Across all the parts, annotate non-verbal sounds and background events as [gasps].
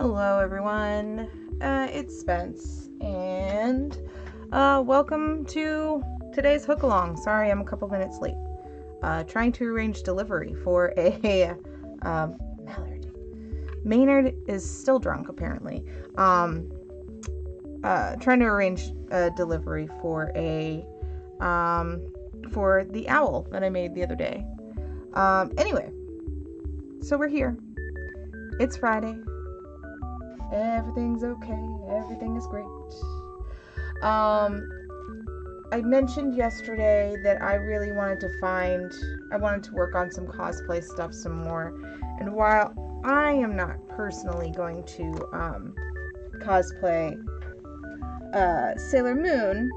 Hello, everyone. Uh, it's Spence, and uh, welcome to today's hook along. Sorry, I'm a couple minutes late. Uh, trying to arrange delivery for a um, [laughs] Mallard. Maynard is still drunk, apparently. Um, uh, trying to arrange a delivery for a um, for the owl that I made the other day. Um, anyway, so we're here. It's Friday. Everything's okay. Everything is great. Um, I mentioned yesterday that I really wanted to find, I wanted to work on some cosplay stuff some more. And while I am not personally going to um, cosplay uh, Sailor Moon,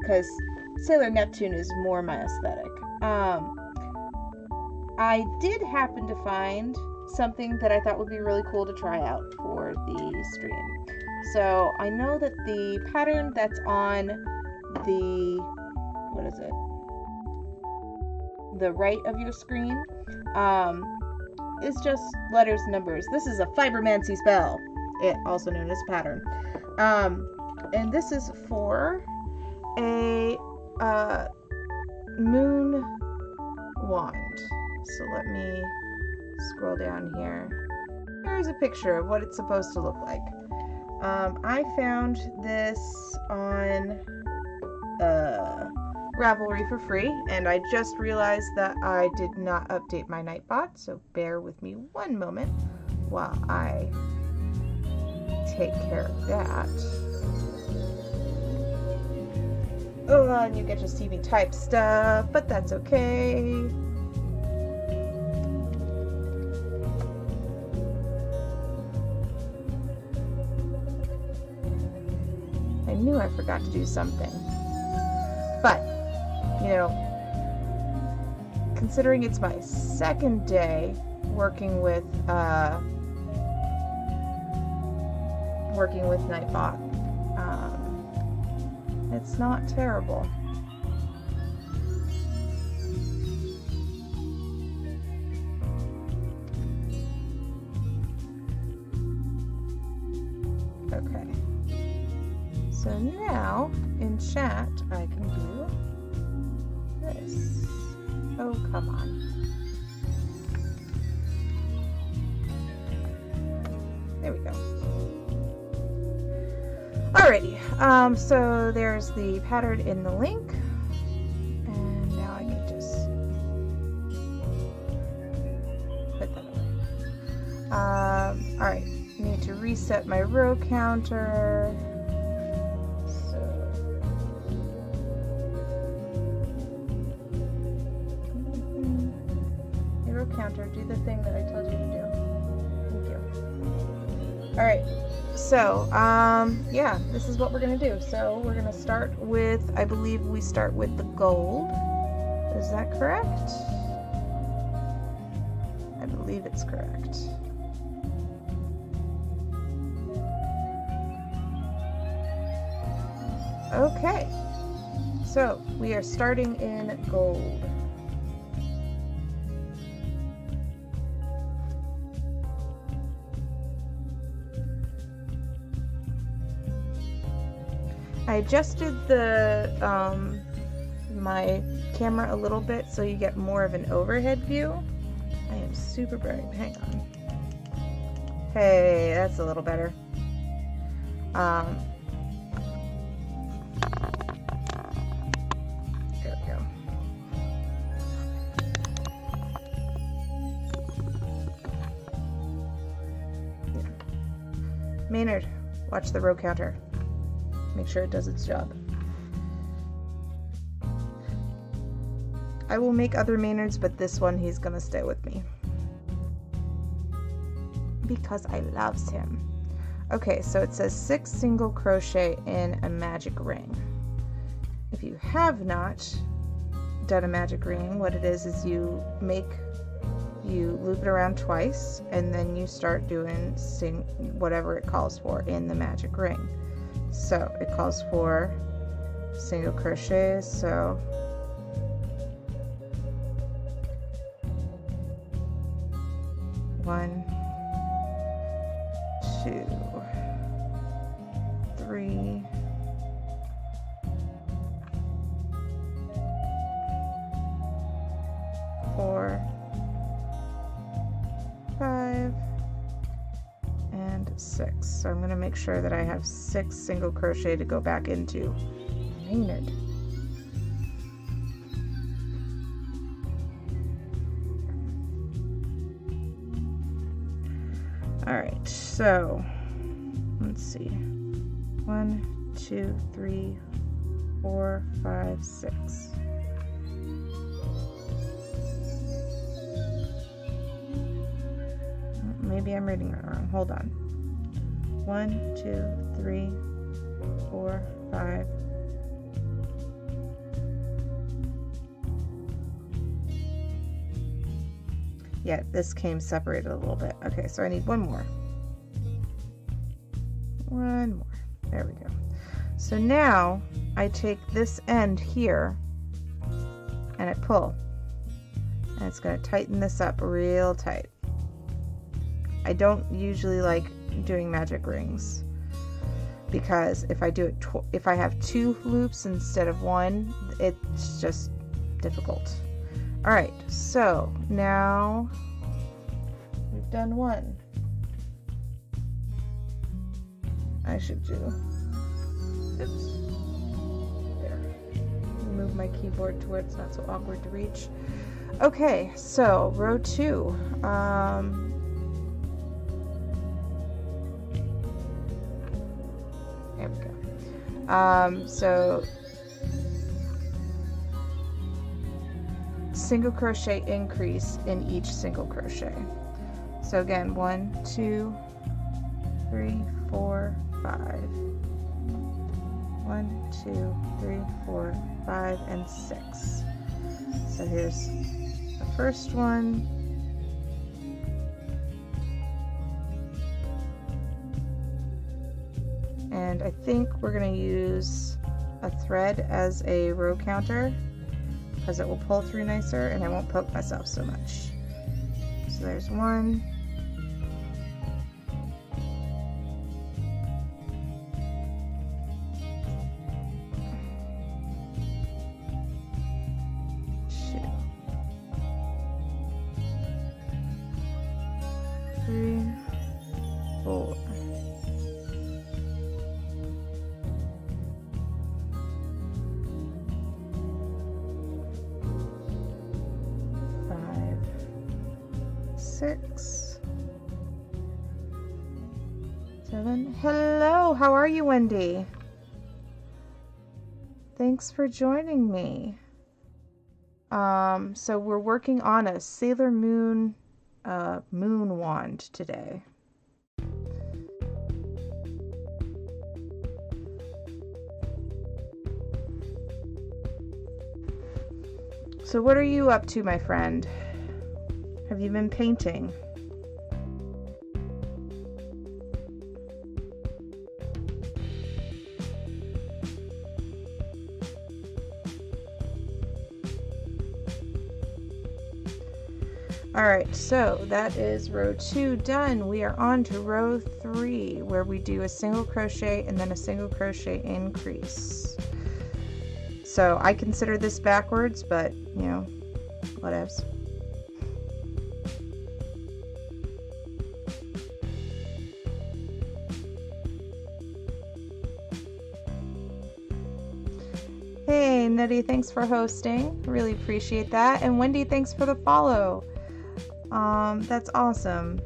because Sailor Neptune is more my aesthetic, um, I did happen to find something that I thought would be really cool to try out for the stream. So I know that the pattern that's on the what is it? The right of your screen um, is just letters numbers. This is a fibermancy spell, it also known as pattern. Um, and this is for a uh, moon wand. So let me scroll down here. Here's a picture of what it's supposed to look like. Um, I found this on uh, Ravelry for free, and I just realized that I did not update my Nightbot, so bear with me one moment while I take care of that. Oh, and you get to see me type stuff, but that's okay. I knew I forgot to do something. But, you know, considering it's my second day working with uh, working with Nightbot, um, it's not terrible. So now in chat I can do this. Oh, come on. There we go. Alrighty, um, so there's the pattern in the link. And now I can just put that away. Um, alright, need to reset my row counter. Hero counter, do the thing that I told you to do. Thank you. Alright, so, um, yeah, this is what we're going to do. So, we're going to start with, I believe we start with the gold. Is that correct? I believe it's correct. Okay, so we are starting in gold. I adjusted the um, my camera a little bit so you get more of an overhead view. I am super bright. Hang on. Hey, that's a little better. Um, there we go. Maynard, watch the row counter. Make sure it does its job. I will make other Maynards, but this one he's gonna stay with me. Because I loves him. Okay, so it says six single crochet in a magic ring. If you have not done a magic ring, what it is is you make you loop it around twice and then you start doing sing whatever it calls for in the magic ring. So it calls for single crochets. So one, sure that I have six single crochet to go back into. Maynard. All right, so let's see. One, two, three, four, five, six. Maybe I'm reading it wrong. Hold on. One, two, three, four, five. Yeah, this came separated a little bit. Okay, so I need one more. One more. There we go. So now I take this end here and I pull. And it's going to tighten this up real tight. I don't usually like doing magic rings. Because if I do it if I have two loops instead of one it's just difficult. All right so now we've done one. I should do oops. There. Move my keyboard to where it's not so awkward to reach. Okay so row two. Um, Um, so single crochet increase in each single crochet. So again, one, two, three, four, five. One, two, three, four, five, and six. So here's the first one. And I think we're going to use a thread as a row counter because it will pull through nicer and I won't poke myself so much. So there's one, Thanks for joining me. Um, so we're working on a Sailor Moon uh, moon wand today. So what are you up to, my friend? Have you been painting? All right, so that is row two done. We are on to row three where we do a single crochet and then a single crochet increase. So I consider this backwards, but you know, whatevs. Nitty, thanks for hosting. Really appreciate that. And Wendy, thanks for the follow. Um, that's awesome.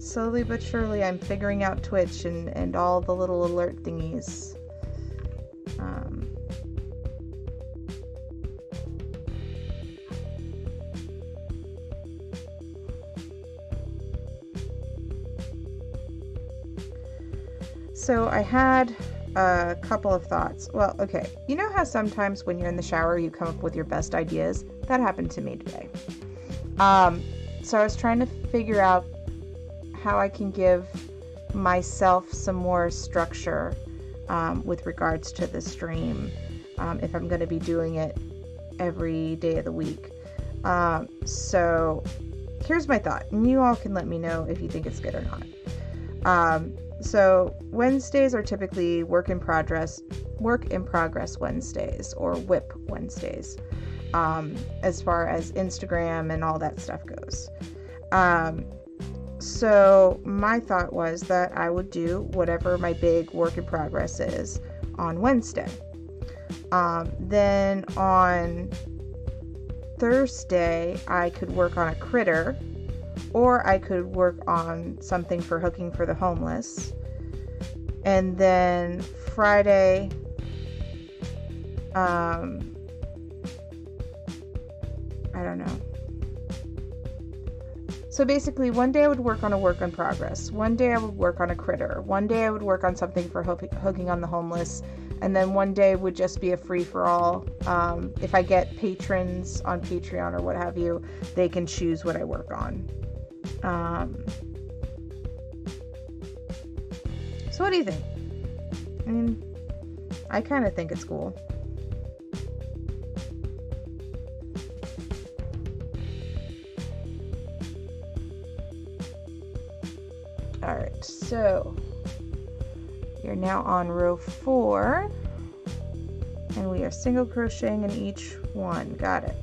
Slowly but surely, I'm figuring out Twitch and, and all the little alert thingies. Um, so I had a couple of thoughts. Well, okay. You know how sometimes when you're in the shower you come up with your best ideas? That happened to me today. Um, so I was trying to figure out how I can give myself some more structure um, with regards to the stream um, if I'm going to be doing it every day of the week. Um, so here's my thought, and you all can let me know if you think it's good or not. So Wednesdays are typically work in progress, work in progress Wednesdays or WIP Wednesdays, um, as far as Instagram and all that stuff goes. Um, so my thought was that I would do whatever my big work in progress is on Wednesday. Um, then on Thursday, I could work on a critter, or I could work on something for hooking for the homeless. And then Friday, um, I don't know. So basically, one day I would work on a work in progress. One day I would work on a critter. One day I would work on something for hooking on the homeless. And then one day would just be a free for all. Um, if I get patrons on Patreon or what have you, they can choose what I work on. Um, so, what do you think? I mean, I kind of think it's cool. Alright, so you're now on row four, and we are single crocheting in each one. Got it.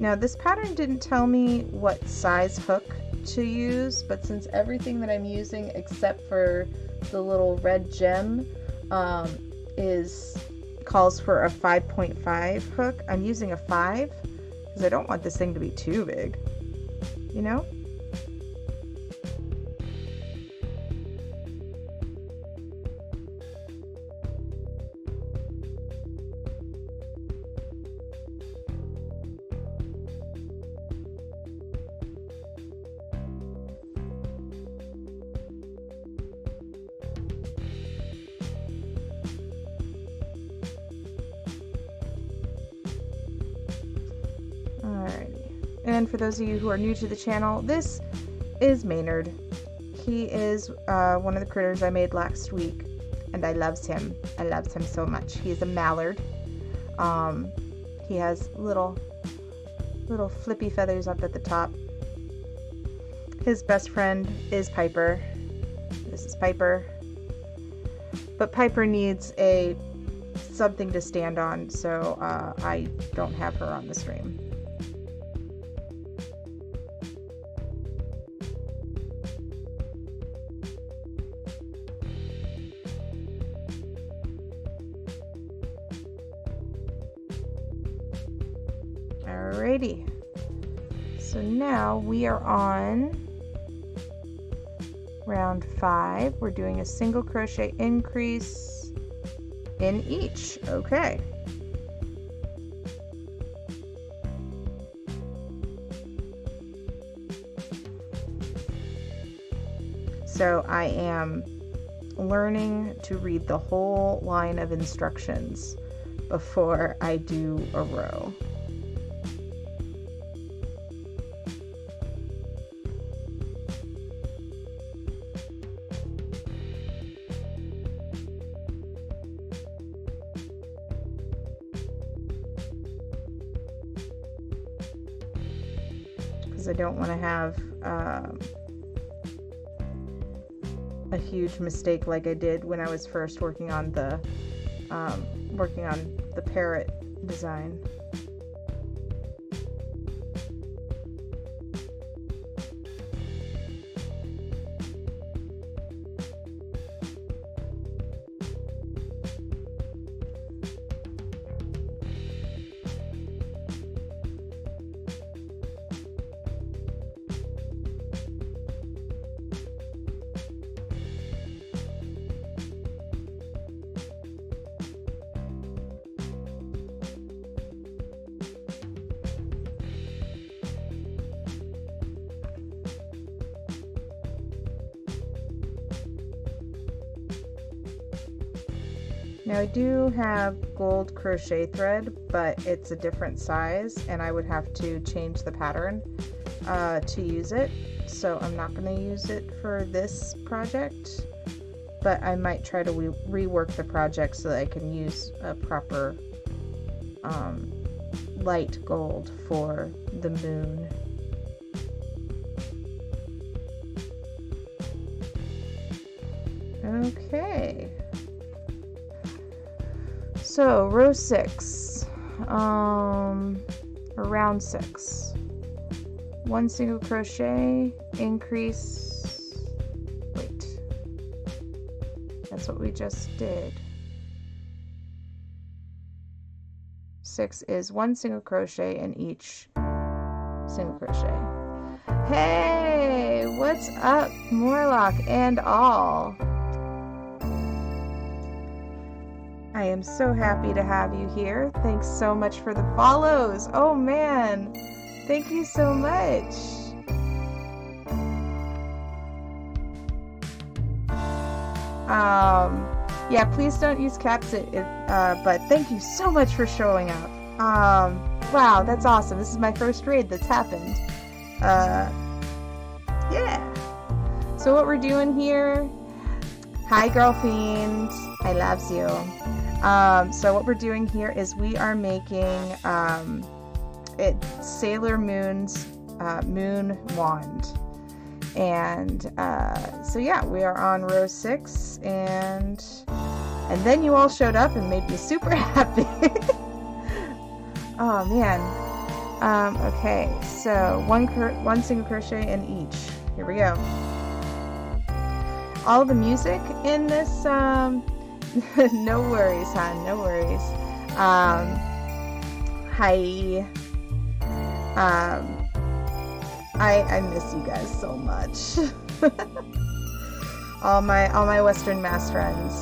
Now, this pattern didn't tell me what size hook to use, but since everything that I'm using except for the little red gem um, is calls for a 5.5 hook, I'm using a 5 because I don't want this thing to be too big, you know? And for those of you who are new to the channel, this is Maynard. He is uh, one of the critters I made last week, and I loves him. I loves him so much. He's a mallard. Um, he has little, little flippy feathers up at the top. His best friend is Piper. This is Piper. But Piper needs a something to stand on, so uh, I don't have her on the stream. We are on round five. We're doing a single crochet increase in each. Okay. So I am learning to read the whole line of instructions before I do a row. Huge mistake like I did when I was first working on the um, working on the parrot design. Have gold crochet thread, but it's a different size and I would have to change the pattern uh, to use it. So I'm not going to use it for this project, but I might try to re rework the project so that I can use a proper um, light gold for the moon. Okay. So, row six, um, round six. one single crochet, increase, wait, that's what we just did. Six is one single crochet in each single crochet. Hey, what's up, Morlock and all? I am so happy to have you here. Thanks so much for the follows. Oh man, thank you so much. Um, yeah, please don't use caps, it, it, uh, but thank you so much for showing up. Um, wow, that's awesome. This is my first raid that's happened. Uh, yeah. So what we're doing here, hi girl fiend, I loves you. Um, so what we're doing here is we are making um, it Sailor Moon's uh, Moon Wand. And uh, so yeah, we are on row six, and and then you all showed up and made me super [laughs] happy. oh man. Um, okay, so one one single crochet in each. Here we go. All the music in this um, [laughs] no worries, hon. No worries. Um, hi. Um, I I miss you guys so much. [laughs] all my all my Western Mass friends.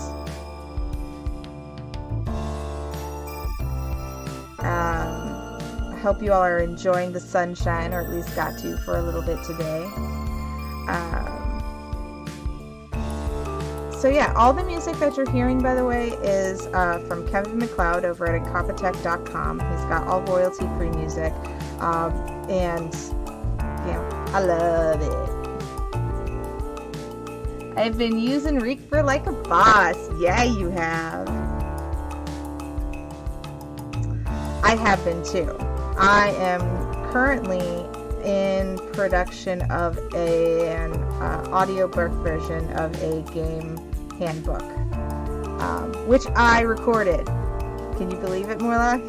Um, I hope you all are enjoying the sunshine, or at least got to for a little bit today. Um, so yeah, all the music that you're hearing, by the way, is uh, from Kevin McLeod over at Incompetech.com. He's got all royalty-free music, um, and yeah, I love it. I've been using Reek for like a boss. Yeah, you have. I have been too. I am currently in production of a, an uh, audiobook version of a game handbook, um, which I recorded. Can you believe it, Morlock?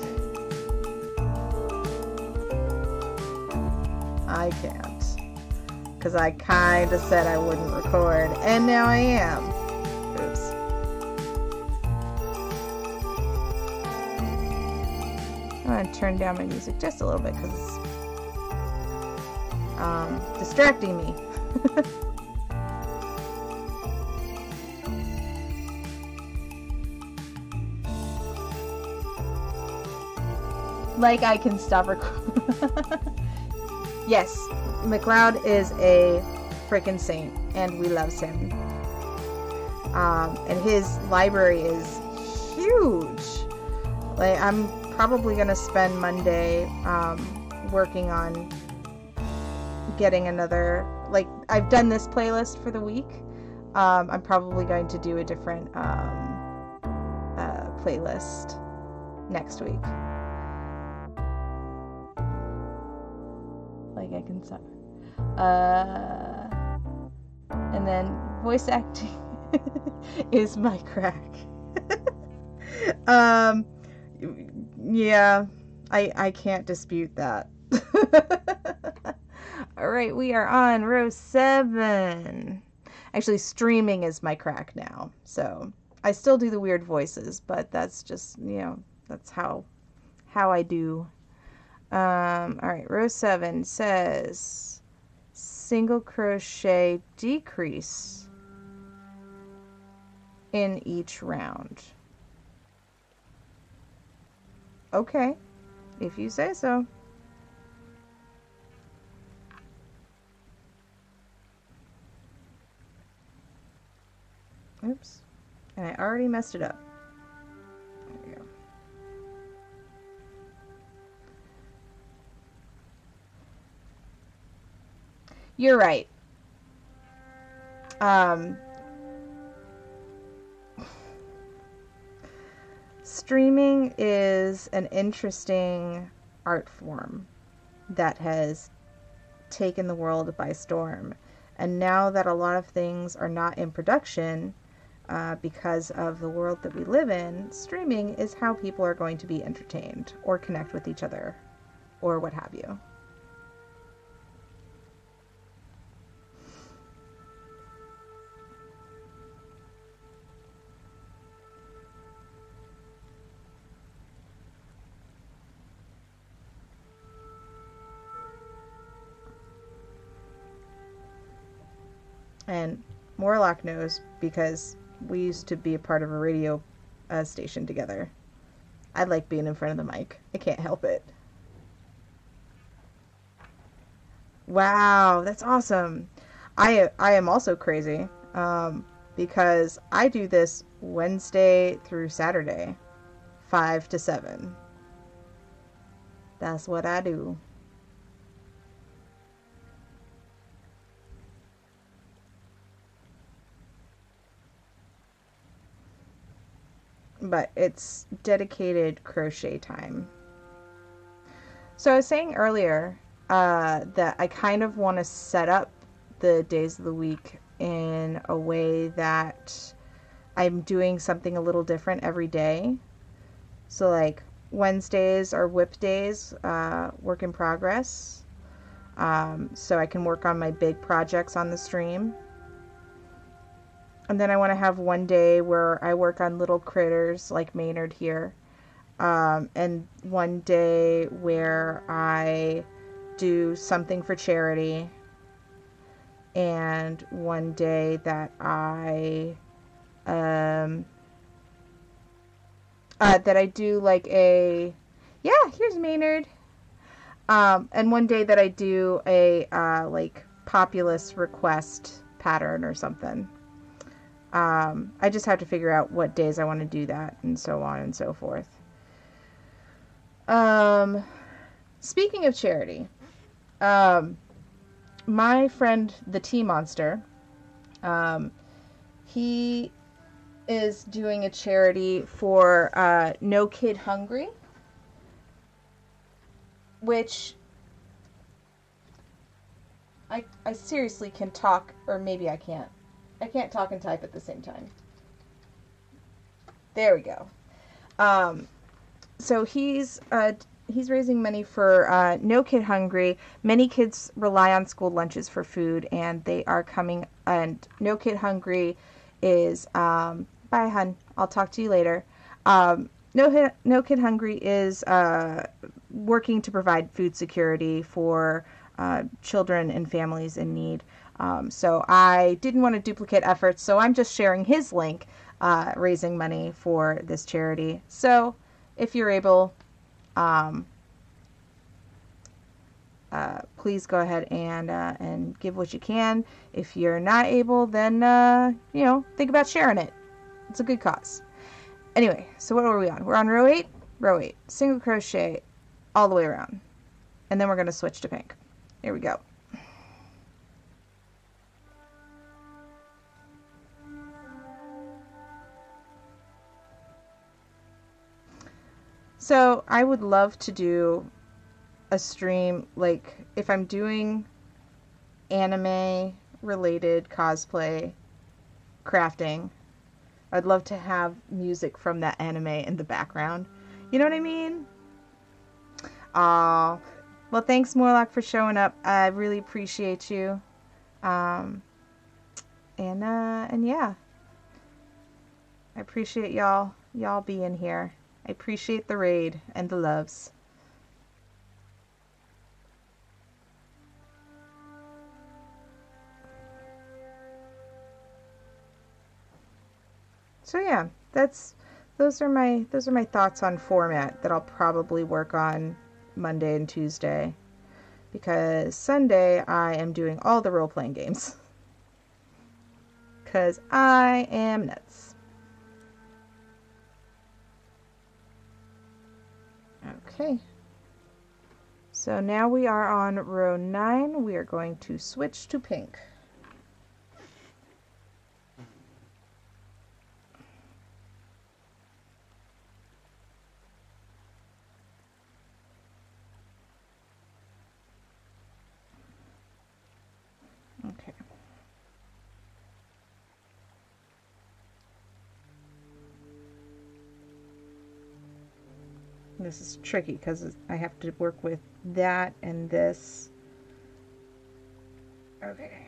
I can't. Because I kind of said I wouldn't record, and now I am. Oops. I'm going to turn down my music just a little bit because it's um, distracting me. [laughs] like I can stop recording. [laughs] yes, MacLeod is a freaking saint, and we loves him. Um, and his library is huge. Like I'm probably gonna spend Monday um, working on getting another. Like I've done this playlist for the week. Um, I'm probably going to do a different um, uh, playlist next week. Like I can stop. Uh, and then voice acting [laughs] is my crack. [laughs] um, yeah, I I can't dispute that. [laughs] All right, we are on row seven. Actually, streaming is my crack now, so I still do the weird voices, but that's just you know that's how how I do um, all right, row seven says single crochet decrease in each round. Okay, if you say so. Oops. And I already messed it up. You're right. Um, streaming is an interesting art form that has taken the world by storm. And now that a lot of things are not in production uh, because of the world that we live in, streaming is how people are going to be entertained or connect with each other or what have you. And Morlock knows because we used to be a part of a radio uh, station together. I like being in front of the mic. I can't help it. Wow, that's awesome. I I am also crazy um, because I do this Wednesday through Saturday, five to seven. That's what I do. But it's dedicated crochet time. So I was saying earlier uh, that I kind of want to set up the days of the week in a way that I'm doing something a little different every day. So, like Wednesdays are WIP days, uh, work in progress. Um, so I can work on my big projects on the stream. And then I want to have one day where I work on little critters like Maynard here. Um, and one day where I do something for charity. And one day that I um uh, that I do like a yeah here's Maynard. Um and one day that I do a uh like populist request pattern or something um I just have to figure out what days I want to do that and so on and so forth um speaking of charity um, my friend, the Tee Monster, um, he is doing a charity for uh, No Kid Hungry, which I, I seriously can talk, or maybe I can't. I can't talk and type at the same time. There we go. Um, so he's uh, he's raising money for uh, No Kid Hungry. Many kids rely on school lunches for food, and they are coming. And No Kid Hungry is um, bye, hun. I'll talk to you later. Um, no, no Kid Hungry is uh, working to provide food security for uh, children and families in need. Um, so I didn't want to duplicate efforts, so I'm just sharing his link, uh, raising money for this charity. So if you're able, um, uh, please go ahead and uh, and give what you can. If you're not able, then uh, you know think about sharing it. It's a good cause. Anyway, so what are we on? We're on row eight. Row eight, single crochet all the way around, and then we're going to switch to pink. Here we go. So I would love to do a stream like if I'm doing anime related cosplay crafting. I'd love to have music from that anime in the background. You know what I mean? Uh, well, thanks Morlock for showing up. I really appreciate you. Um, and uh, and yeah, I appreciate y'all y'all being here. I appreciate the raid and the loves. So yeah, that's those are my those are my thoughts on format that I'll probably work on Monday and Tuesday because Sunday I am doing all the role playing games. [laughs] Cuz I am nuts. Okay. So now we are on row 9. We are going to switch to pink. This is tricky because I have to work with that and this. Okay.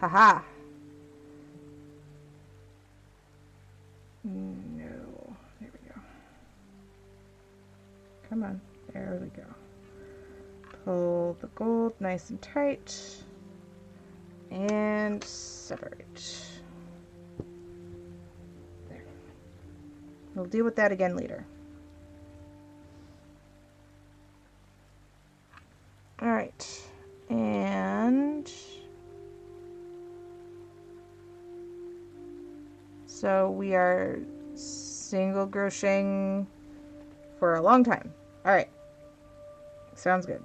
Haha. No. There we go. Come on. There we go. Pull the gold nice and tight. and separate. We'll deal with that again later. All right, and so we are single crocheting for a long time. All right, sounds good.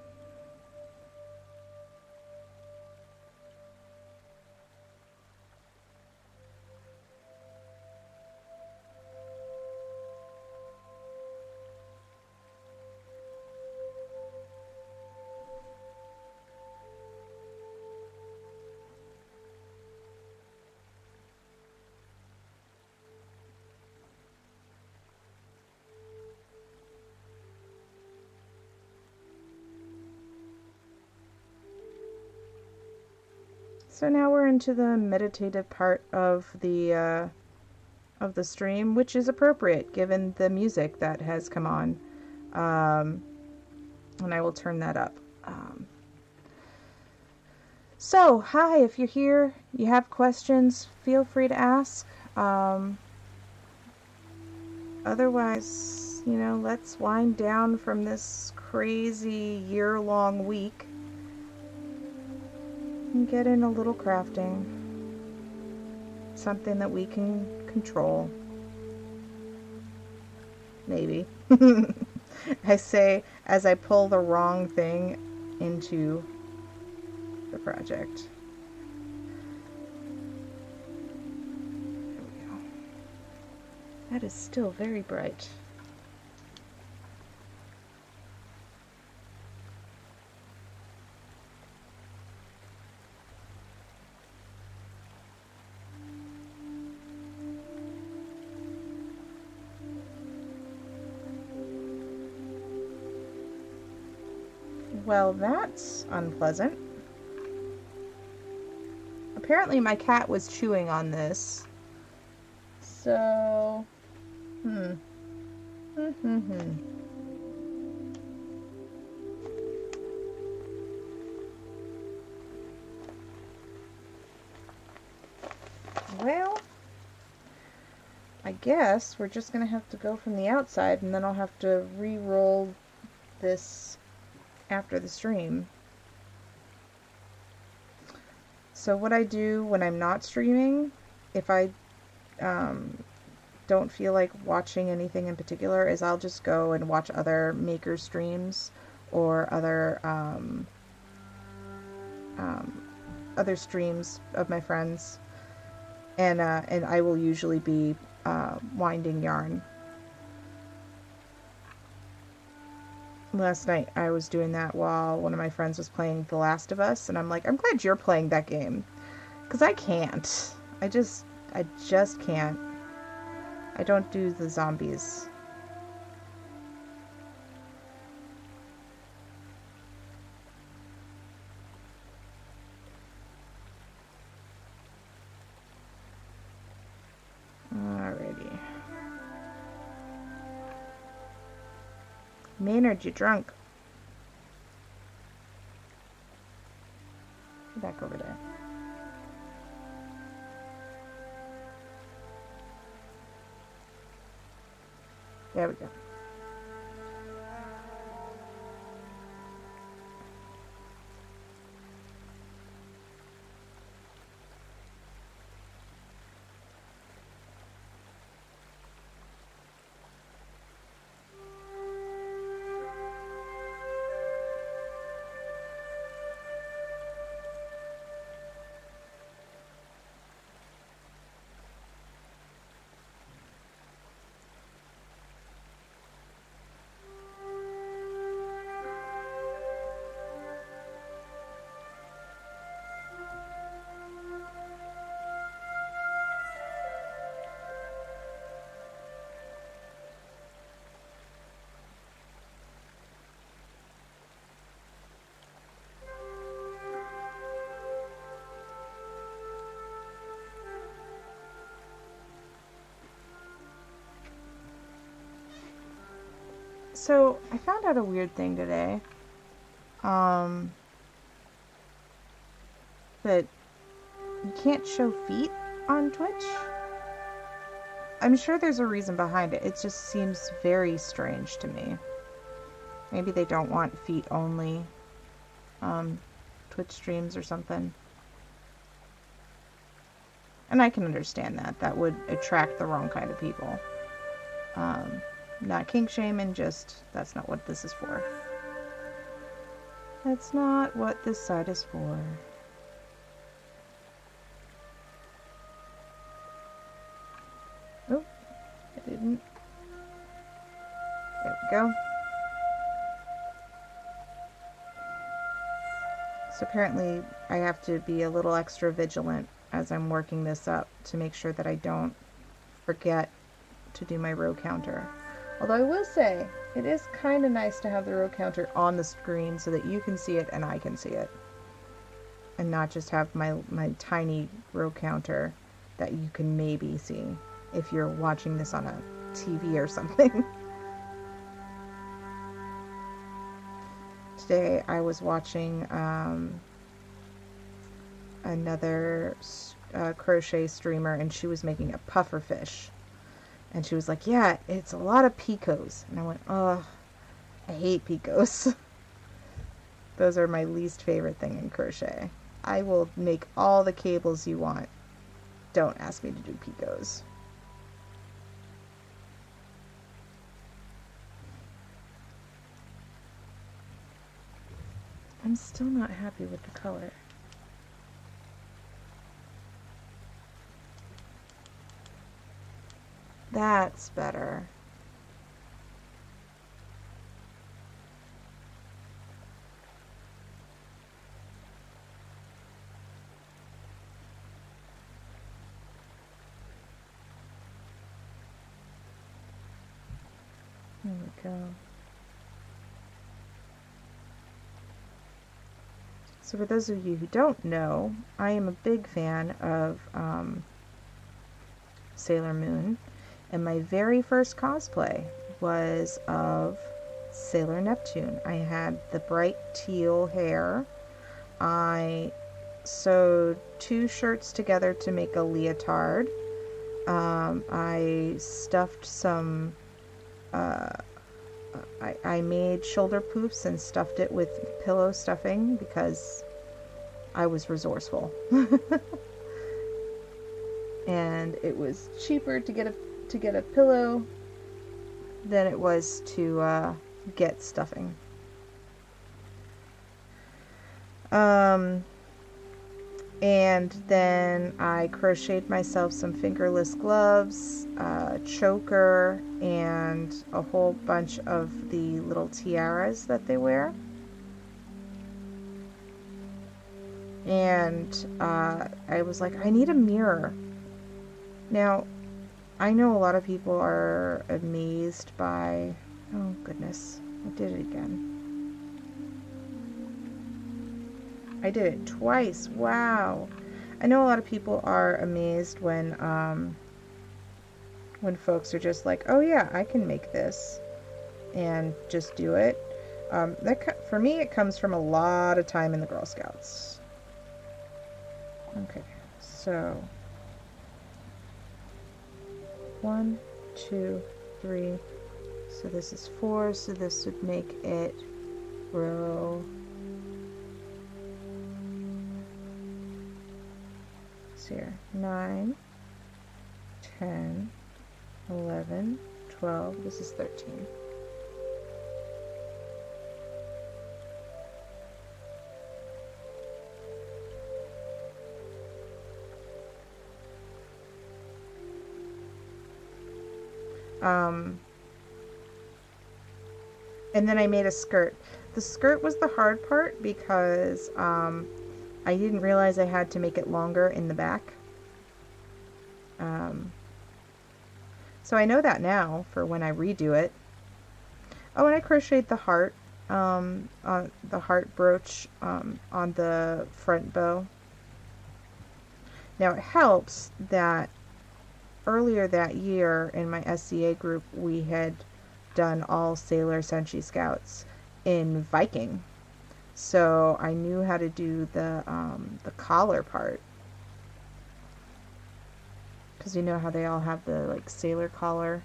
So now we're into the meditative part of the uh, of the stream, which is appropriate given the music that has come on. Um, and I will turn that up. Um, so, hi, if you're here, you have questions, feel free to ask. Um, otherwise, you know, let's wind down from this crazy year long week and get in a little crafting. Something that we can control. Maybe. [laughs] I say as I pull the wrong thing into the project. That is still very bright. Well, that's unpleasant. Apparently my cat was chewing on this. So, hmm. Hmm, hmm, hmm. Well, I guess we're just going to have to go from the outside and then I'll have to re-roll this after the stream. So what I do when I'm not streaming, if I um, don't feel like watching anything in particular, is I'll just go and watch other maker streams or other um, um, other streams of my friends, and uh, and I will usually be uh, winding yarn last night I was doing that while one of my friends was playing The Last of Us, and I'm like, I'm glad you're playing that game, because I can't. I just, I just can't. I don't do the zombies. You drunk. Back over there. There we go. So I found out a weird thing today. Um, that you can't show feet on Twitch. I'm sure there's a reason behind it. It just seems very strange to me. Maybe they don't want feet only um, Twitch streams or something. And I can understand that. That would attract the wrong kind of people. Um, not kink shaming, just that's not what this is for. That's not what this site is for. Oh, I didn't. There we go. So apparently I have to be a little extra vigilant as I'm working this up to make sure that I don't forget to do my row counter. Although I will say, it is kind of nice to have the row counter on the screen so that you can see it and I can see it. And not just have my, my tiny row counter that you can maybe see if you're watching this on a TV or [laughs] something. Today I was watching um, another uh, crochet streamer and she was making a puffer fish and she was like, yeah, it's a lot of picots. And I went, oh, I hate picots. [laughs] Those are my least favorite thing in crochet. I will make all the cables you want. Don't ask me to do picots. I'm still not happy with the color. That's better. There we go. So for those of you who don't know, I am a big fan of um, Sailor Moon. And my very first cosplay was of Sailor Neptune. I had the bright teal hair. I sewed two shirts together to make a leotard. Um, I stuffed some, uh, I, I made shoulder poofs and stuffed it with pillow stuffing because I was resourceful. [laughs] and it was cheaper to get a to get a pillow than it was to uh, get stuffing. Um, and then I crocheted myself some fingerless gloves, a choker, and a whole bunch of the little tiaras that they wear. And uh, I was like, I need a mirror. Now, I know a lot of people are amazed by. Oh, goodness. I did it again. I did it twice. Wow. I know a lot of people are amazed when um, when folks are just like, "Oh yeah, I can make this," and just do it. Um, that for me, it comes from a lot of time in the Girl Scouts. Okay, so one, two, three. So this is four, so this would make it row here 9 10 11 12 this is 13 Um, and then I made a skirt. The skirt was the hard part because um, I didn't realize I had to make it longer in the back. Um, so I know that now for when I redo it. Oh, and I crocheted the heart, um, on the heart brooch um, on the front bow. Now it helps that earlier that year in my SCA group, we had done all Sailor Senshi Scouts in Viking. So I knew how to do the um, the collar part. because you know how they all have the like sailor collar.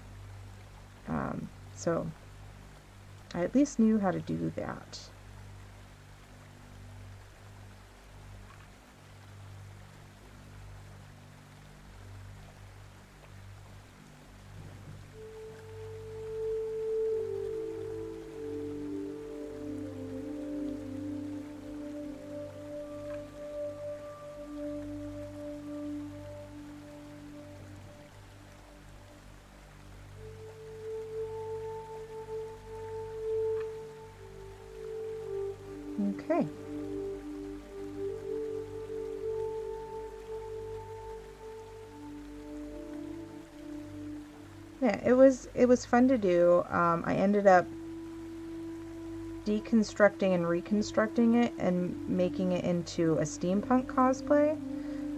Um, so I at least knew how to do that. Yeah, it was it was fun to do. Um, I ended up deconstructing and reconstructing it and making it into a steampunk cosplay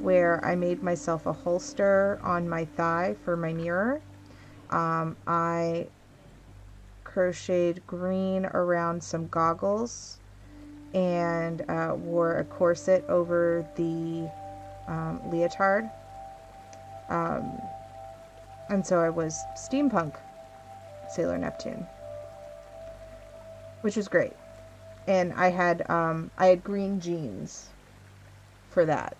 where I made myself a holster on my thigh for my mirror. Um, I crocheted green around some goggles and uh, wore a corset over the um, leotard. Um, and so I was steampunk Sailor Neptune, which was great. And I had um, I had green jeans for that,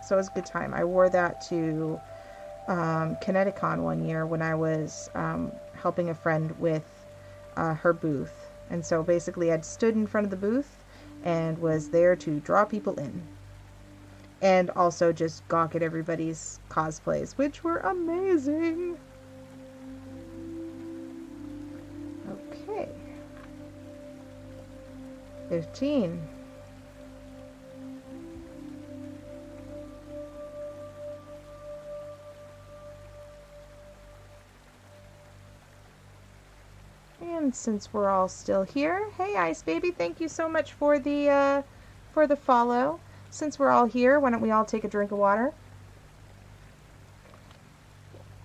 so it was a good time. I wore that to um, Kineticon one year when I was um, helping a friend with uh, her booth and so basically, I'd stood in front of the booth and was there to draw people in. And also just gawk at everybody's cosplays, which were amazing. Okay. 15. And since we're all still here, hey Ice Baby, thank you so much for the uh, for the follow. Since we're all here, why don't we all take a drink of water?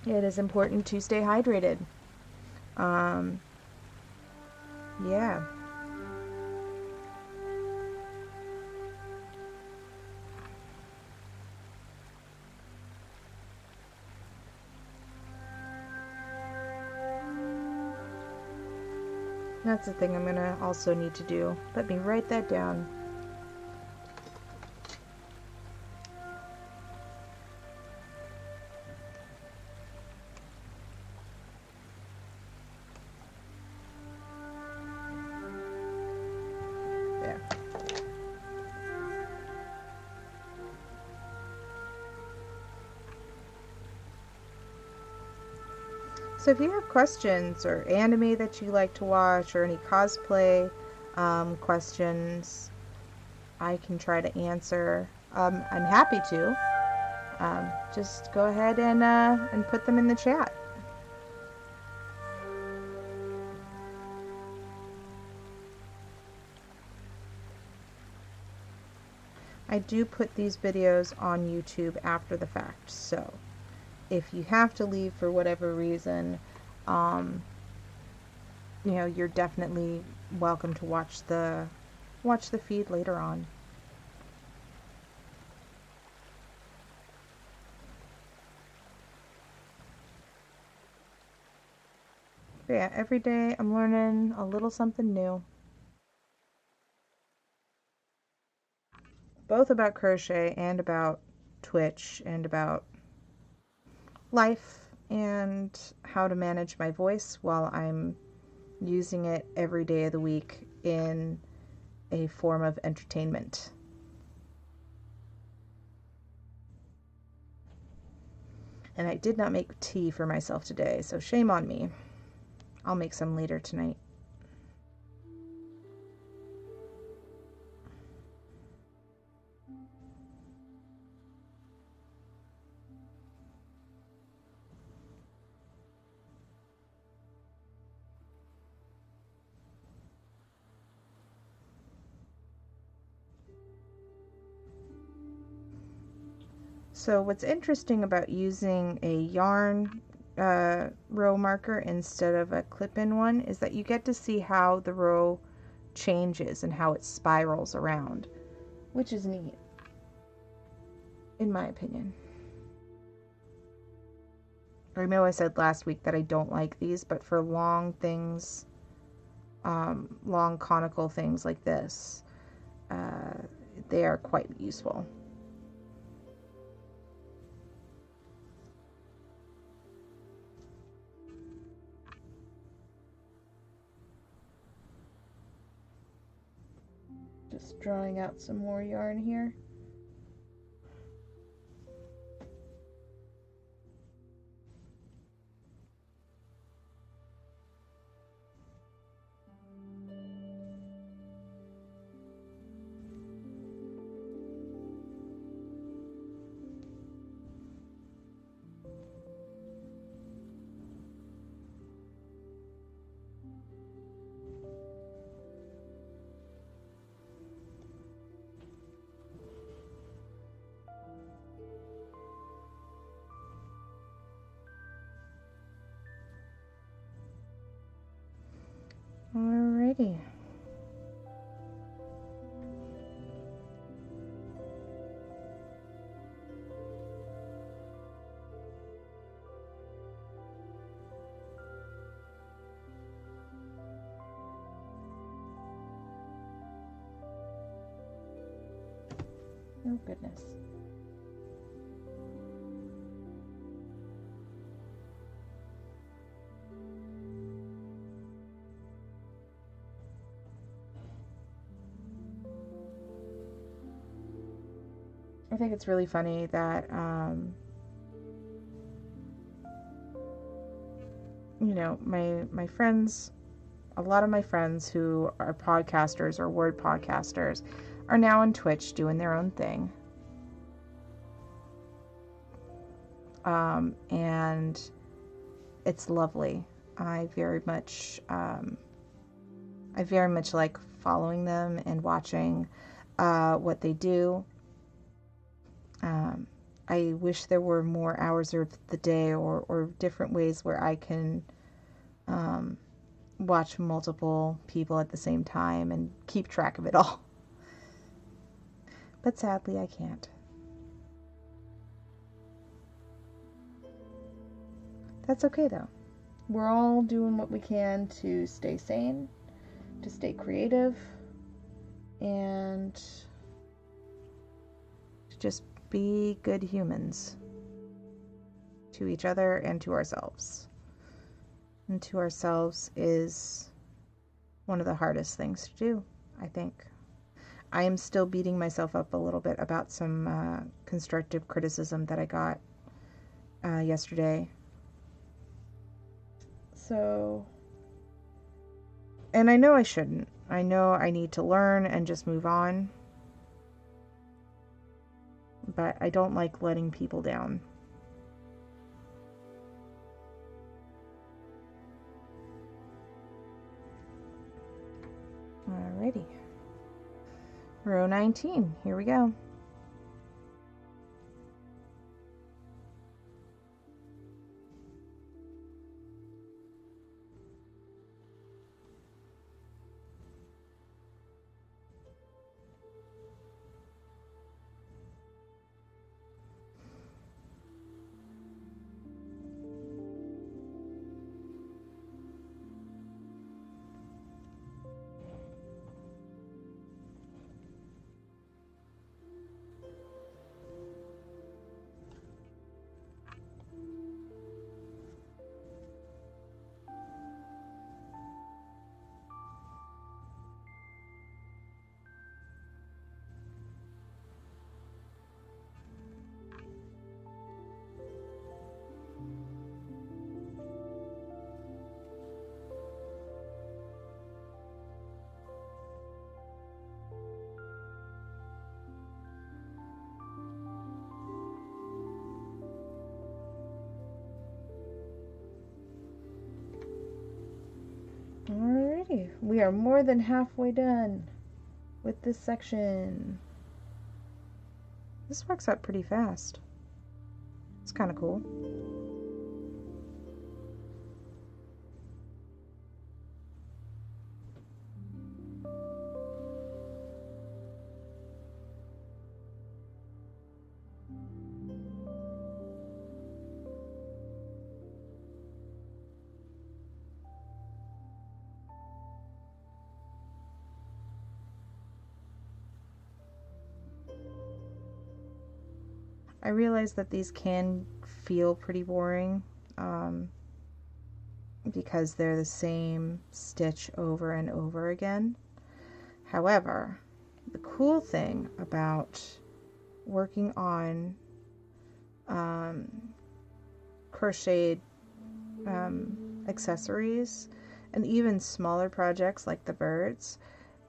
It is important to stay hydrated. Um, yeah. That's the thing I'm gonna also need to do. Let me write that down. So if you have questions or anime that you like to watch or any cosplay um, questions, I can try to answer. Um, I'm happy to. Um, just go ahead and uh, and put them in the chat. I do put these videos on YouTube after the fact, so if you have to leave for whatever reason, um, you know, you're definitely welcome to watch the watch the feed later on. But yeah, every day I'm learning a little something new. Both about crochet and about Twitch and about life and how to manage my voice while I'm using it every day of the week in a form of entertainment. And I did not make tea for myself today, so shame on me. I'll make some later tonight. So what's interesting about using a yarn uh, row marker instead of a clip-in one is that you get to see how the row changes and how it spirals around, which is neat, in my opinion. I know I said last week that I don't like these, but for long things, um, long conical things like this, uh, they are quite useful. Just drawing out some more yarn here. Think it's really funny that, um, you know, my my friends, a lot of my friends who are podcasters or word podcasters, are now on Twitch doing their own thing. Um, and it's lovely. I very much, um, I very much like following them and watching uh, what they do. Um, I wish there were more hours of the day or, or different ways where I can um, watch multiple people at the same time and keep track of it all. But sadly, I can't. That's okay though. We're all doing what we can to stay sane, to stay creative, and to just be good humans to each other and to ourselves. And to ourselves is one of the hardest things to do, I think. I am still beating myself up a little bit about some uh, constructive criticism that I got uh, yesterday. So, and I know I shouldn't. I know I need to learn and just move on. But I don't like letting people down. Alrighty. Row 19. Here we go. We are more than halfway done with this section. This works out pretty fast. It's kind of cool. Realize that these can feel pretty boring um, because they're the same stitch over and over again. However, the cool thing about working on um, crocheted um, accessories and even smaller projects like the birds,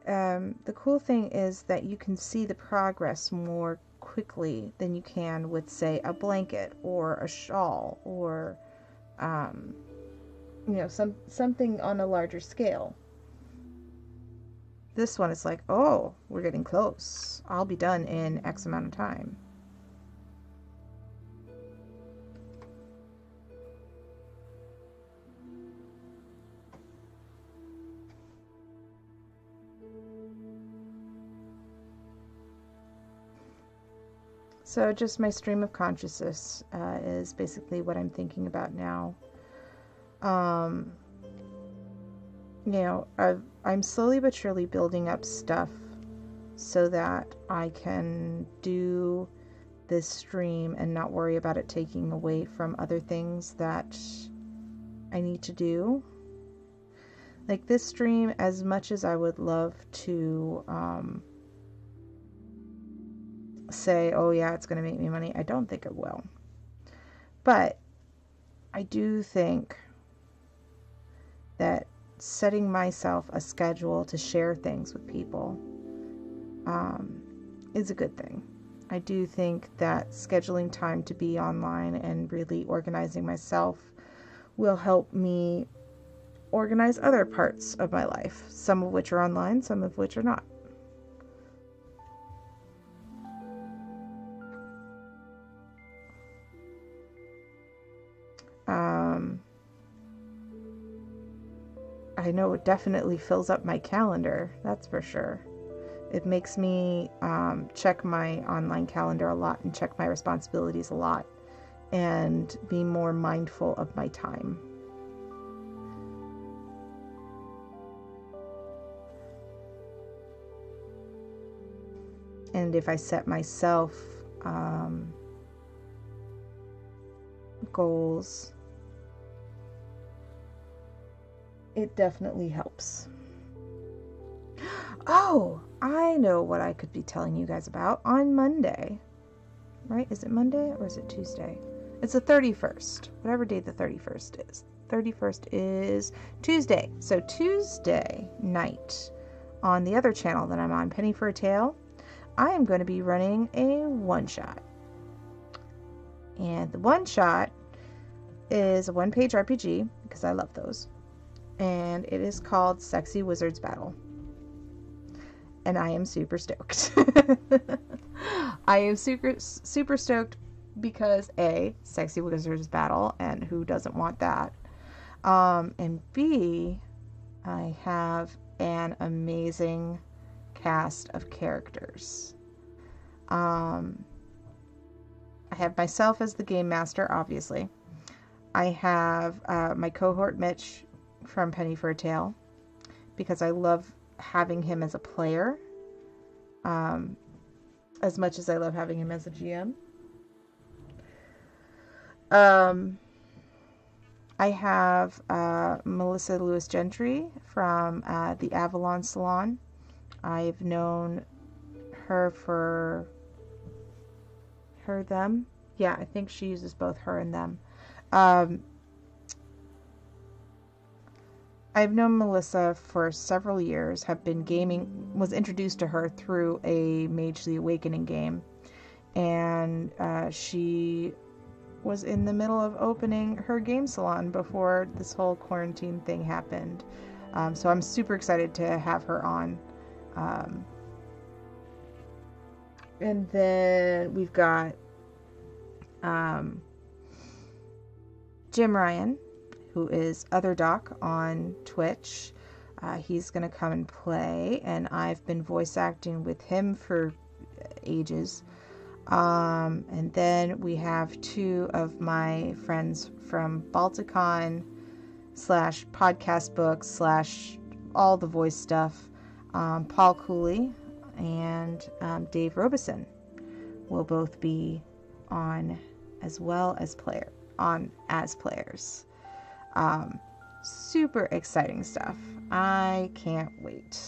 um, the cool thing is that you can see the progress more quickly than you can with, say, a blanket or a shawl or, um, you know, some something on a larger scale. This one is like, oh, we're getting close. I'll be done in X amount of time. So, just my stream of consciousness uh, is basically what I'm thinking about now. Um, you know, i am slowly but surely building up stuff so that I can do this stream and not worry about it taking away from other things that I need to do. Like this stream, as much as I would love to. Um, say, oh, yeah, it's going to make me money. I don't think it will. But I do think that setting myself a schedule to share things with people um, is a good thing. I do think that scheduling time to be online and really organizing myself will help me organize other parts of my life, some of which are online, some of which are not. I know it definitely fills up my calendar, that's for sure. It makes me um, check my online calendar a lot and check my responsibilities a lot and be more mindful of my time. And if I set myself um, goals, it definitely helps. Oh, I know what I could be telling you guys about on Monday. Right? Is it Monday or is it Tuesday? It's the 31st, whatever day the 31st is. 31st is Tuesday. So, Tuesday night on the other channel that I'm on, Penny for a Tale, I am going to be running a one shot. And the one shot is a one page RPG because I love those. And it is called Sexy Wizards Battle. And I am super stoked. [laughs] I am super super stoked because A, Sexy Wizards Battle, and who doesn't want that? Um, and B, I have an amazing cast of characters. Um, I have myself as the game master, obviously. I have uh, my cohort Mitch from Penny for a Tale because I love having him as a player um, as much as I love having him as a GM. Um, I have uh, Melissa Lewis Gentry from uh, the Avalon Salon. I've known her for her, them. Yeah, I think she uses both her and them. Um, I've known Melissa for several years, have been gaming, was introduced to her through a Mage the Awakening game. And uh, she was in the middle of opening her game salon before this whole quarantine thing happened. Um, so I'm super excited to have her on. Um, and then we've got um, Jim Ryan, who is Other Doc on Twitch. Uh, he's going to come and play, and I've been voice acting with him for ages. Um, and then we have two of my friends from Balticon slash podcast books slash all the voice stuff. Um, Paul Cooley and um, Dave Robison will both be on as well as player on as players. Um, super exciting stuff. I can't wait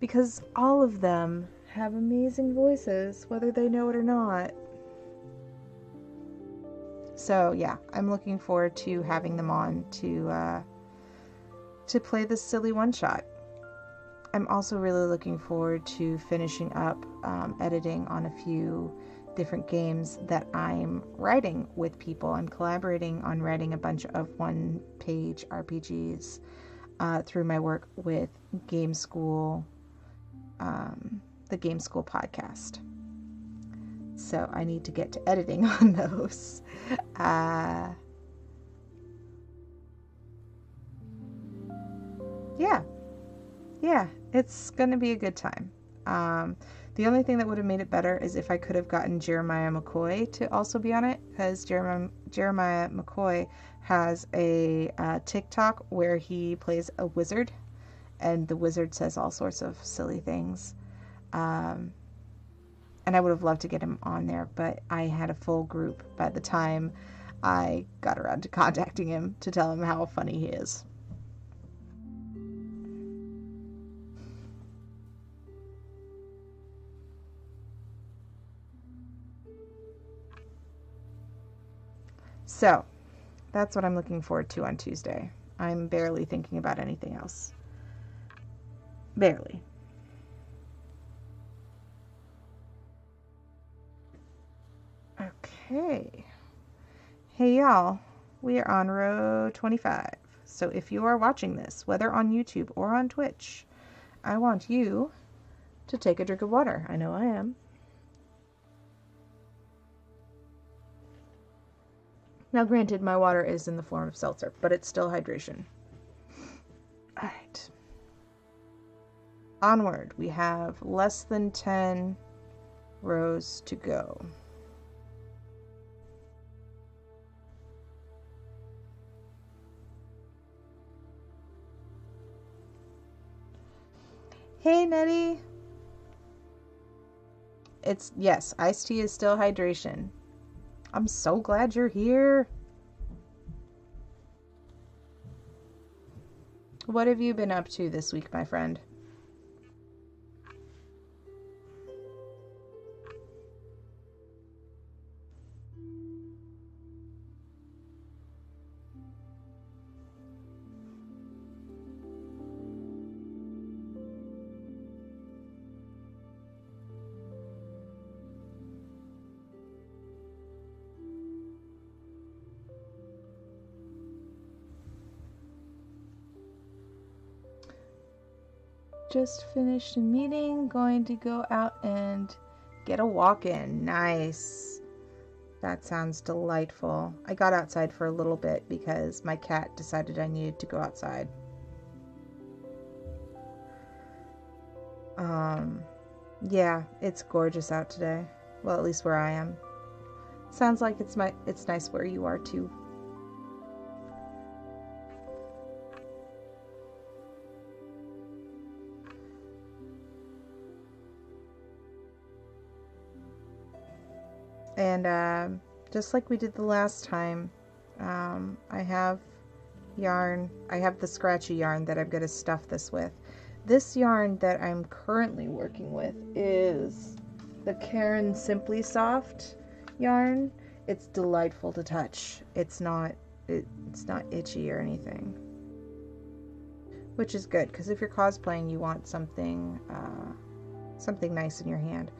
because all of them have amazing voices, whether they know it or not. So yeah, I'm looking forward to having them on to uh, to play this silly one shot. I'm also really looking forward to finishing up um, editing on a few different games that I'm writing with people. I'm collaborating on writing a bunch of one page RPGs uh, through my work with Game School, um, the Game School podcast. So I need to get to editing [laughs] on those. Uh, yeah, yeah, it's gonna be a good time. Um, the only thing that would have made it better is if I could have gotten Jeremiah McCoy to also be on it, because Jeremiah, Jeremiah McCoy has a uh, TikTok where he plays a wizard, and the wizard says all sorts of silly things. Um, and I would have loved to get him on there, but I had a full group by the time I got around to [laughs] contacting him to tell him how funny he is. So, that's what I'm looking forward to on Tuesday. I'm barely thinking about anything else. Barely. Okay. Hey y'all, we are on row 25. So if you are watching this, whether on YouTube or on Twitch, I want you to take a drink of water. I know I am. Now, granted, my water is in the form of seltzer, but it's still hydration. All right. Onward, we have less than 10 rows to go. Hey, Nettie. It's, yes, iced tea is still hydration. I'm so glad you're here. What have you been up to this week, my friend? Just finished a meeting, going to go out and get a walk in. Nice. That sounds delightful. I got outside for a little bit because my cat decided I needed to go outside. Um, yeah, it's gorgeous out today. Well, at least where I am. Sounds like it's my it's nice where you are too. Just like we did the last time, um, I have yarn. I have the scratchy yarn that I'm going to stuff this with. This yarn that I'm currently working with is the Caron Simply Soft yarn. It's delightful to touch. It's not it, it's not itchy or anything. Which is good because if you're cosplaying, you want something uh, something nice in your hand.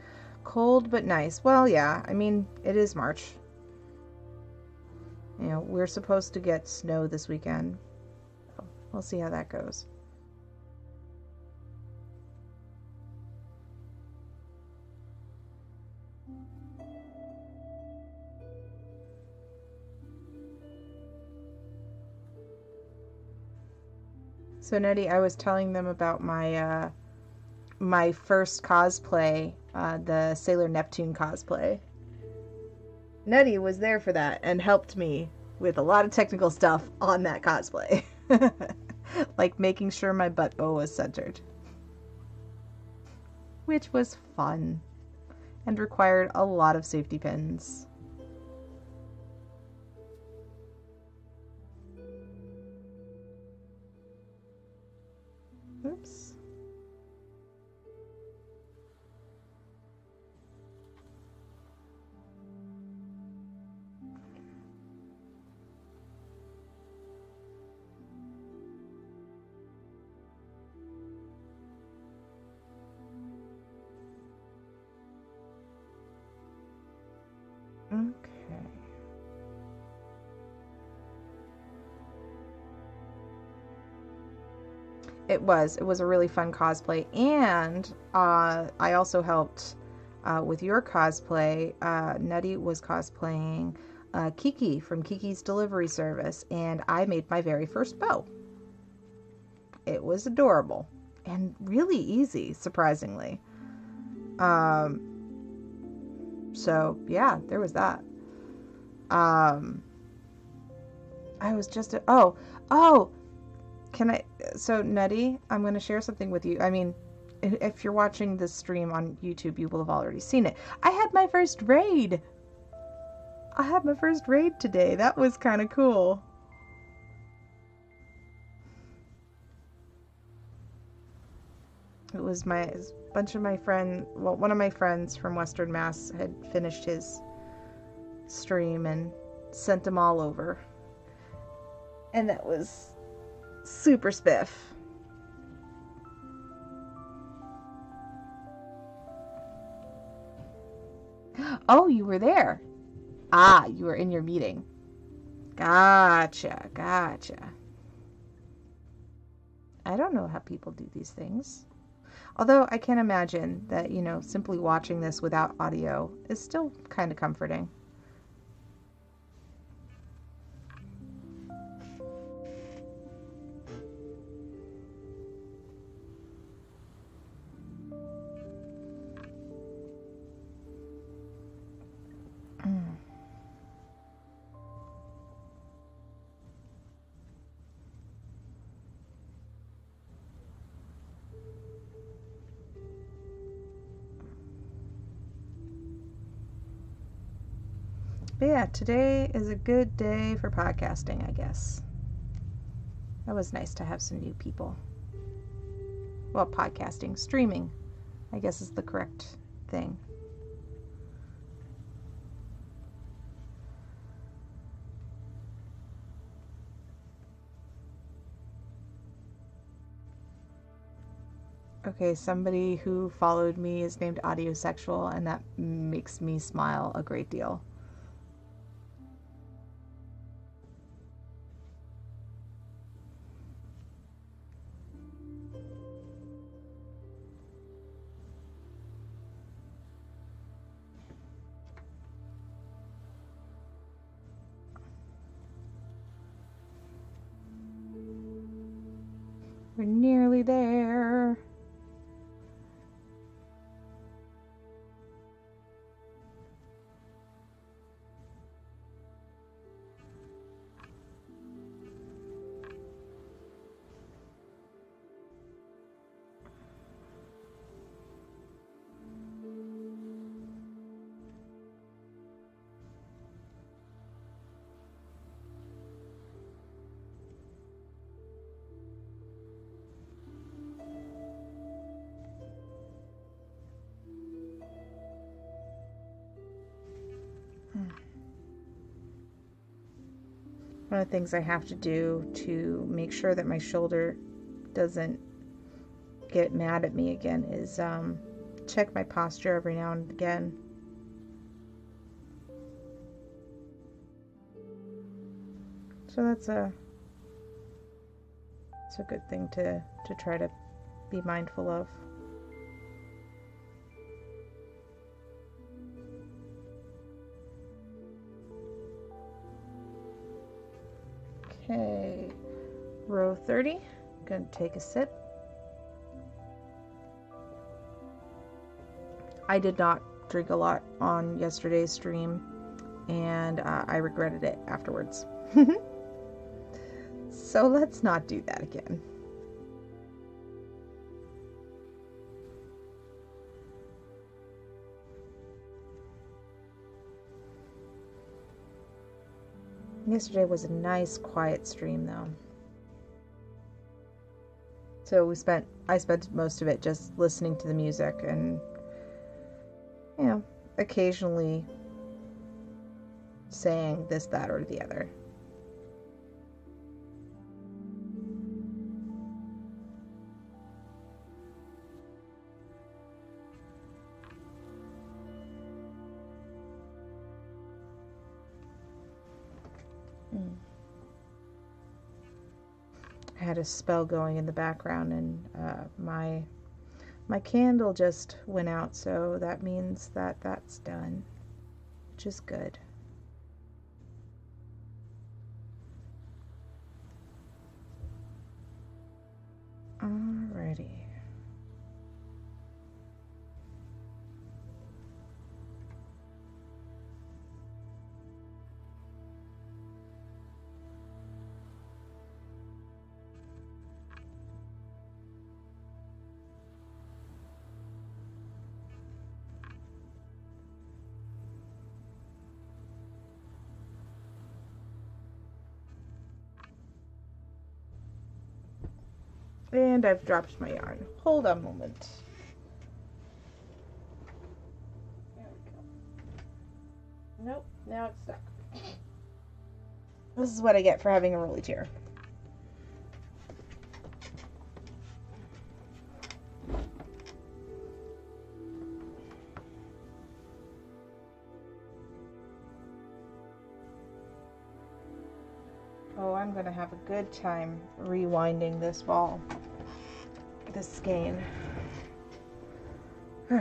Cold but nice. Well, yeah, I mean, it is March. You know, we're supposed to get snow this weekend. We'll see how that goes. So Nettie, I was telling them about my uh, my first cosplay uh, the Sailor Neptune cosplay. Nettie was there for that and helped me with a lot of technical stuff on that cosplay. [laughs] like making sure my butt bow was centered. Which was fun and required a lot of safety pins. Was. It was a really fun cosplay. And uh, I also helped uh, with your cosplay. Uh, Nutty was cosplaying uh, Kiki from Kiki's Delivery Service, and I made my very first bow. It was adorable and really easy, surprisingly. Um, so yeah, there was that. Um, I was just a, oh oh, can I? So Nutty, I'm going to share something with you. I mean, if you're watching this stream on YouTube, you will have already seen it. I had my first raid. I had my first raid today. That was kind of cool. It was my bunch of my friend, well, one of my friends from Western Mass had finished his stream and sent them all over. And that was super spiff. Oh, you were there. Ah, you were in your meeting. Gotcha, gotcha. I don't know how people do these things. Although I can imagine that, you know, simply watching this without audio is still kind of comforting. But yeah, today is a good day for podcasting, I guess. That was nice to have some new people. Well, podcasting, streaming, I guess is the correct thing. Okay, somebody who followed me is named Audiosexual, and that makes me smile a great deal. One of the things I have to do to make sure that my shoulder doesn't get mad at me again is um, check my posture every now and again. So that's a it's a good thing to to try to be mindful of. 30. Gonna take a sip. I did not drink a lot on yesterday's stream, and uh, I regretted it afterwards. [laughs] so let's not do that again. Yesterday was a nice quiet stream though. So we spent I spent most of it just listening to the music and you know, occasionally saying this, that, or the other. Had a spell going in the background and uh, my my candle just went out so that means that that's done which is good. Alrighty And I've dropped my yarn. Hold on a moment. Nope, now it's stuck. This is what I get for having a rolly chair. Oh, I'm going to have a good time rewinding this ball this skein. All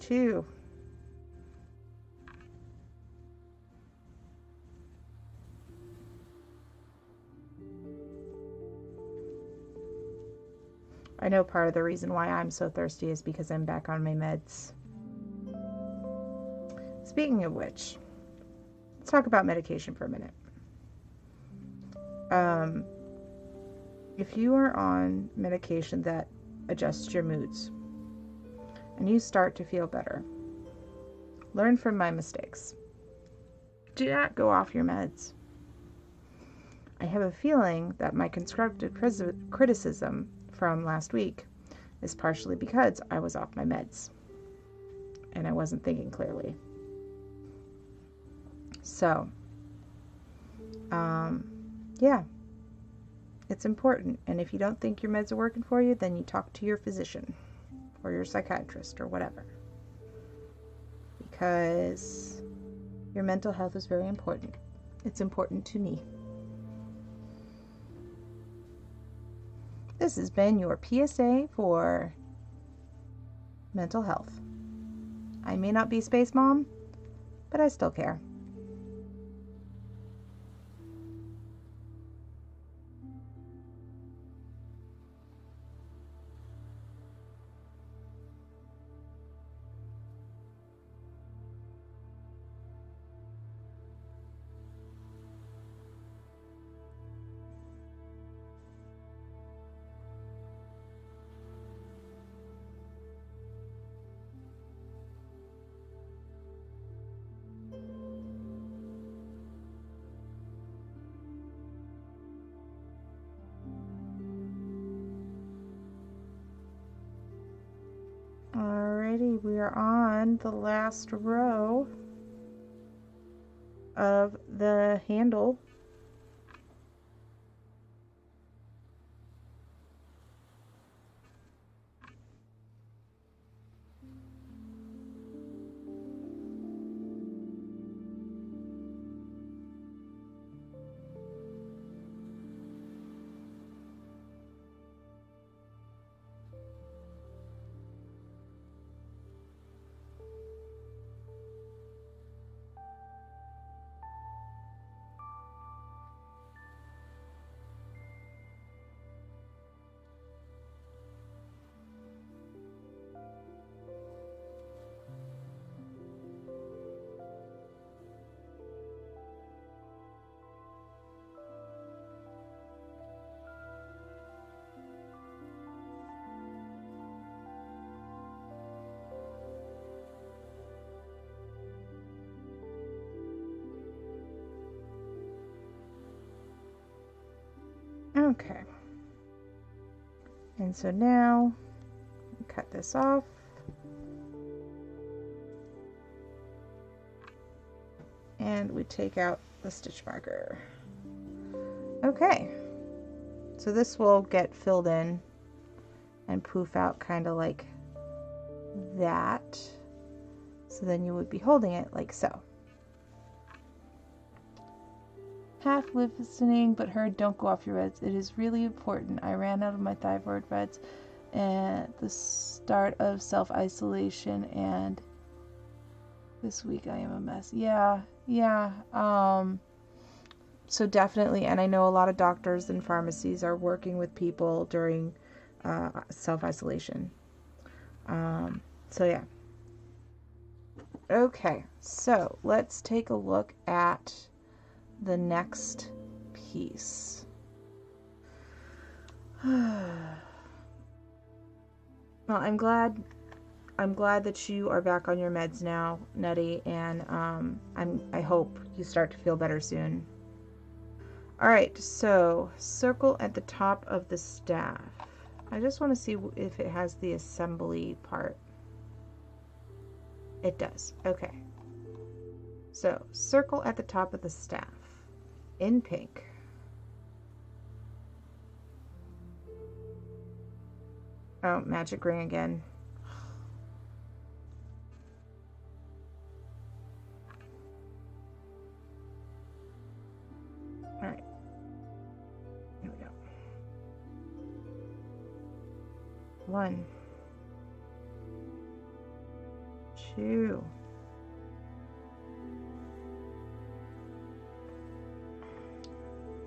32. I know part of the reason why I'm so thirsty is because I'm back on my meds. Speaking of which, let's talk about medication for a minute. Um, if you are on medication that adjusts your moods, and you start to feel better. Learn from my mistakes. Do not go off your meds. I have a feeling that my constructive criticism from last week is partially because I was off my meds and I wasn't thinking clearly. So, um, yeah, it's important. And if you don't think your meds are working for you, then you talk to your physician or your psychiatrist or whatever. Because your mental health is very important. It's important to me. This has been your PSA for mental health. I may not be Space Mom, but I still care. We are on the last row of the handle And so now, cut this off. And we take out the stitch marker. Okay. So this will get filled in and poof out kind of like that. So then you would be holding it like so. Half listening but heard don't go off your reds. It is really important. I ran out of my thyroid reds at the start of self isolation and this week I am a mess. Yeah, yeah. Um so definitely and I know a lot of doctors and pharmacies are working with people during uh, self isolation. Um so yeah. Okay, so let's take a look at the next piece. [sighs] well, I'm glad I'm glad that you are back on your meds now, Nutty, and um, I'm I hope you start to feel better soon. All right, so circle at the top of the staff. I just want to see if it has the assembly part. It does. Okay. So circle at the top of the staff in pink. Oh, magic ring again. All right. Here we go. One. Two.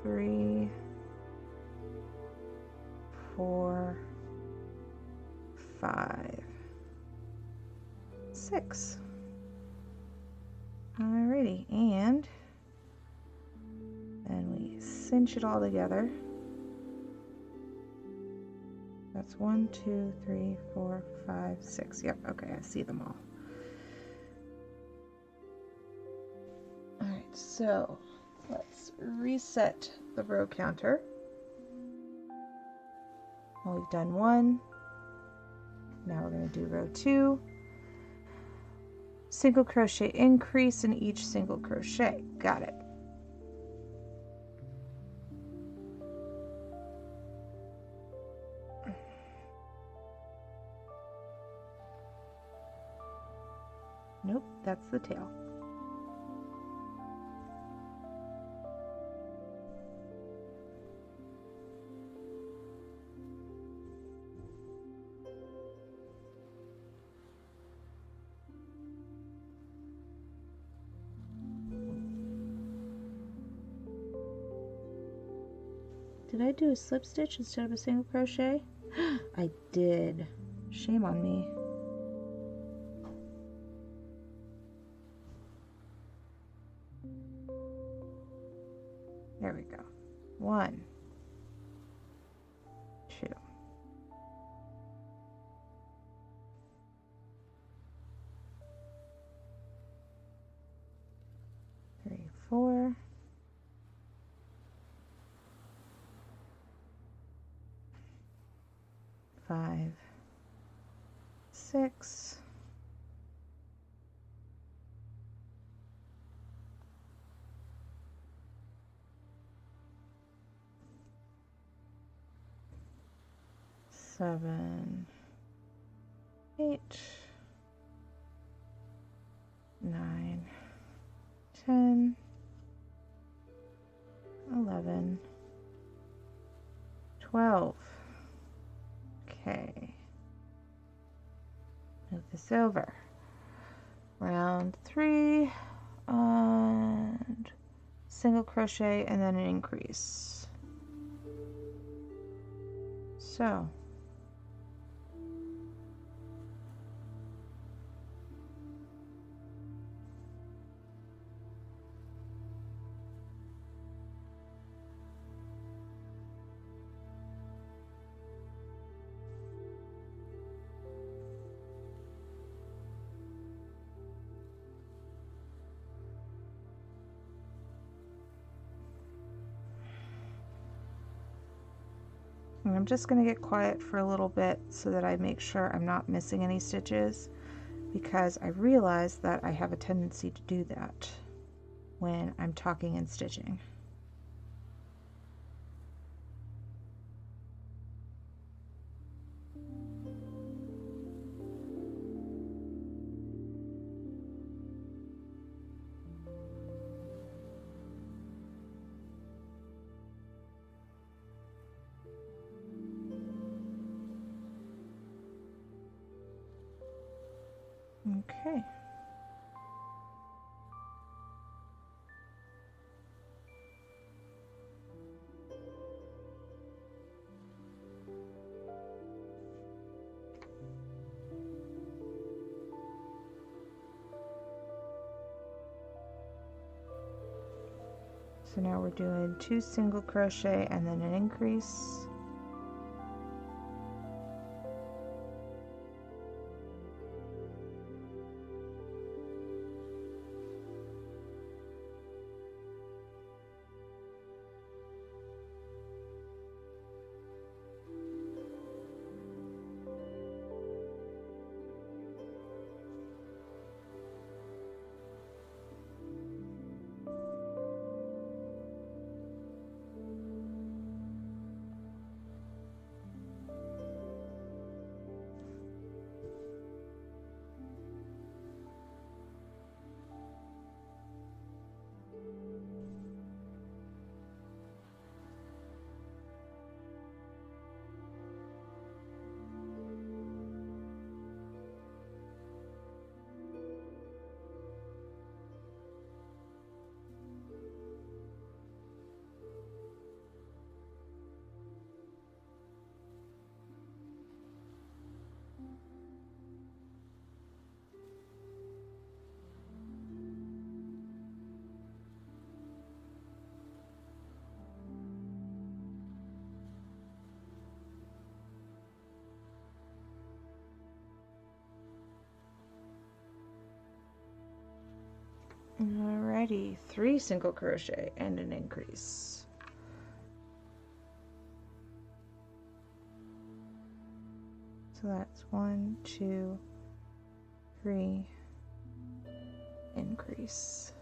Three, four, five, six. Alrighty, and then we cinch it all together. That's one, two, three, four, five, six. Yep, okay, I see them all. Alright, so reset the row counter. Well, we've done one. Now we're going to do row two. Single crochet increase in each single crochet. Got it. Nope, that's the tail. Do a slip stitch instead of a single crochet? [gasps] I did. Shame on me. Seven, eight, nine, ten, eleven, twelve. Okay. Move this over. Round three and single crochet and then an increase. So I'm just going to get quiet for a little bit so that I make sure I'm not missing any stitches because I realize that I have a tendency to do that when I'm talking and stitching. Now we're doing two single crochet and then an increase. Alrighty, three single crochet and an increase. So that's one, two, three, increase.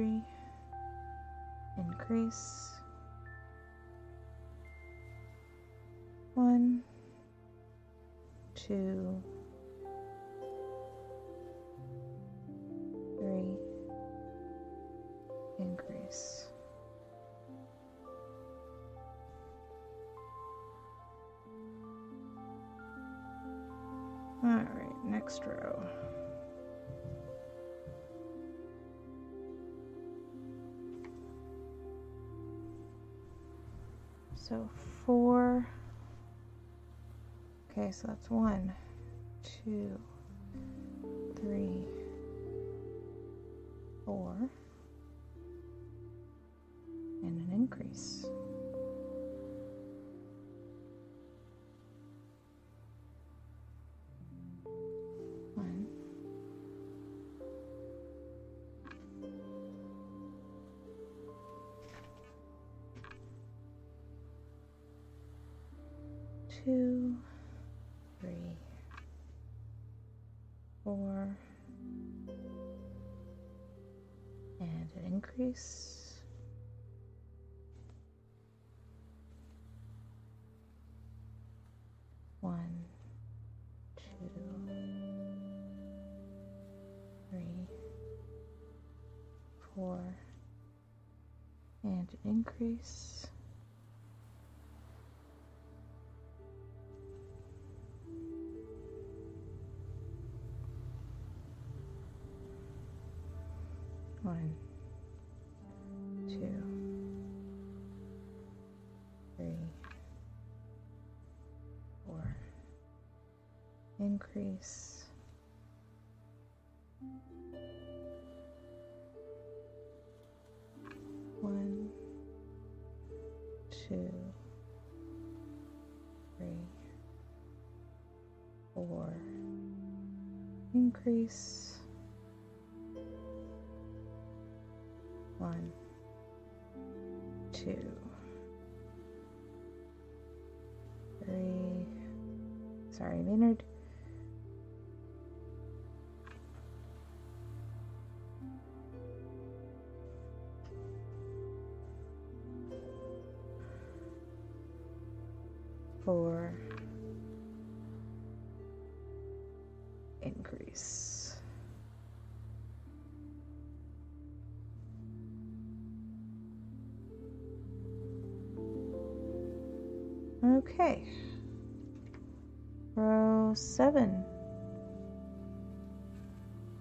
Three, increase. One, two, three, increase. All right, next row. So four. Okay, so that's one, two, three, Increase One, two, three, four, and increase. One. Increase. One, two, three, four. Increase. One, two, three. Sorry, Maynard. Okay. Row seven.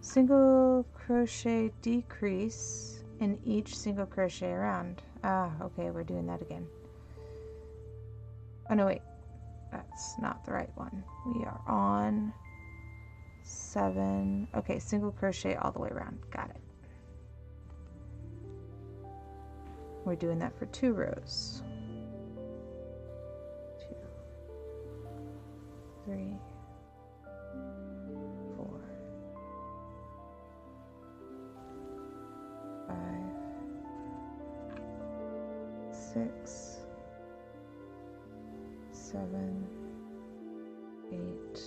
Single crochet decrease in each single crochet around. Ah, okay, we're doing that again. Oh no, wait. That's not the right one. We are on seven. Okay, single crochet all the way around. Got it. We're doing that for two rows. Three, four, five, six, seven, eight,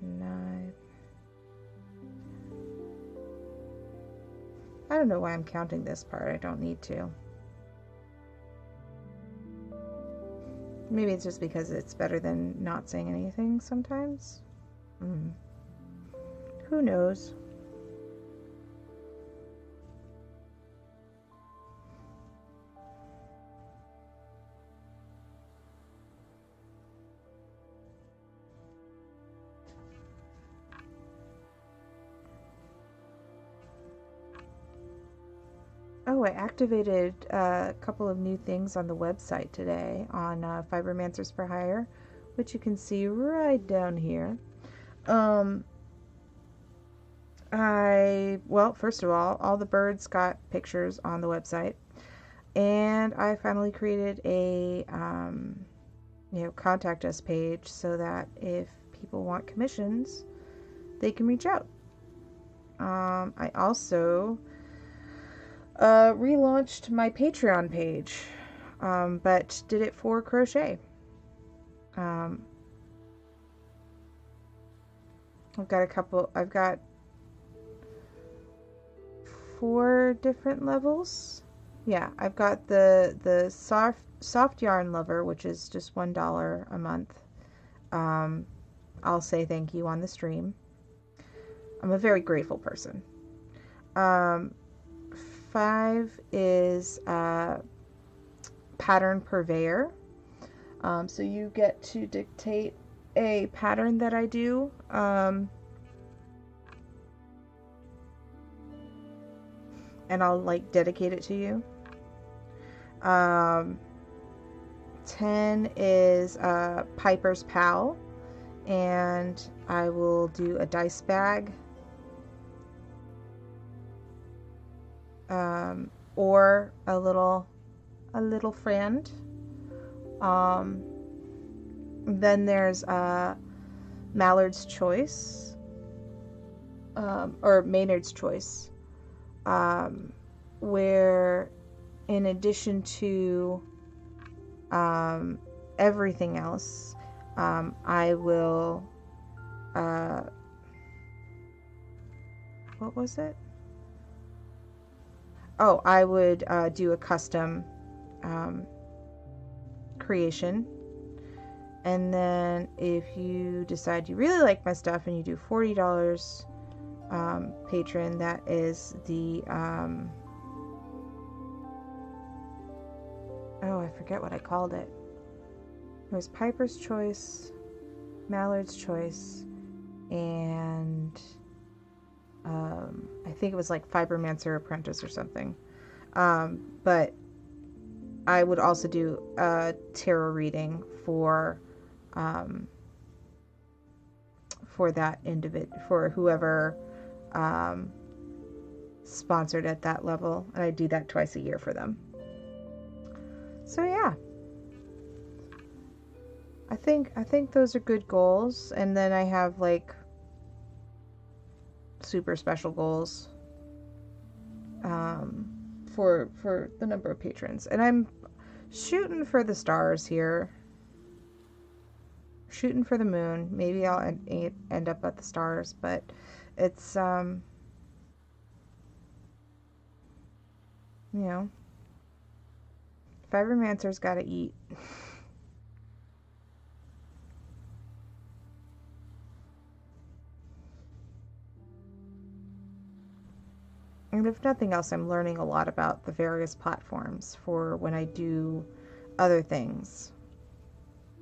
nine. I don't know why I'm counting this part. I don't need to. Maybe it's just because it's better than not saying anything sometimes. Mm. Who knows? I activated a couple of new things on the website today on uh, Fibermancers for Hire, which you can see right down here. Um, I, well, first of all, all the birds got pictures on the website. And I finally created a, um, you know, contact us page so that if people want commissions, they can reach out. Um, I also uh, relaunched my Patreon page, um, but did it for crochet. Um, I've got a couple, I've got four different levels. Yeah, I've got the the soft soft yarn lover, which is just one dollar a month. Um, I'll say thank you on the stream. I'm a very grateful person. Um, five is uh, pattern purveyor. Um, so you get to dictate a pattern that I do. Um, and I'll like dedicate it to you. Um, 10 is uh, Piper's Pal, and I will do a dice bag um, or a little a little friend. Um, then there's uh, Mallard's Choice um, or Maynard's Choice, um, where in addition to um, everything else, um, I will. Uh, what was it? Oh, I would uh, do a custom um, creation. And then if you decide you really like my stuff and you do $40 um, patron, that is the. Um, oh, I forget what I called it. It was Piper's Choice, Mallard's Choice, and um, I think it was like Fibermancer Apprentice or something. Um, but I would also do a tarot reading for um, for that individual for whoever um, sponsored at that level, and I do that twice a year for them. So yeah. I think I think those are good goals and then I have like super special goals um, for for the number of patrons, and I'm shooting for the stars here. Shooting for the moon. Maybe I'll end, end up at the stars, but it's um, you know, Fibermancer's got to eat. [laughs] And if nothing else, I'm learning a lot about the various platforms for when I do other things.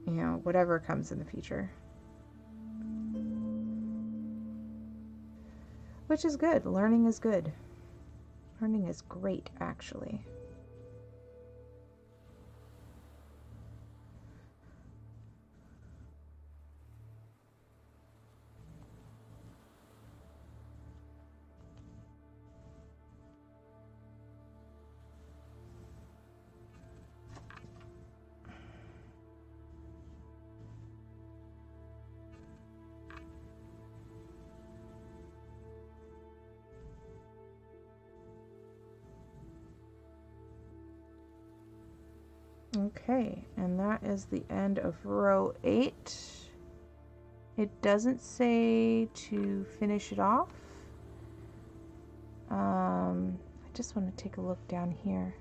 You know, whatever comes in the future. Which is good. Learning is good. Learning is great, actually. That is the end of row 8. It doesn't say to finish it off. Um, I just want to take a look down here.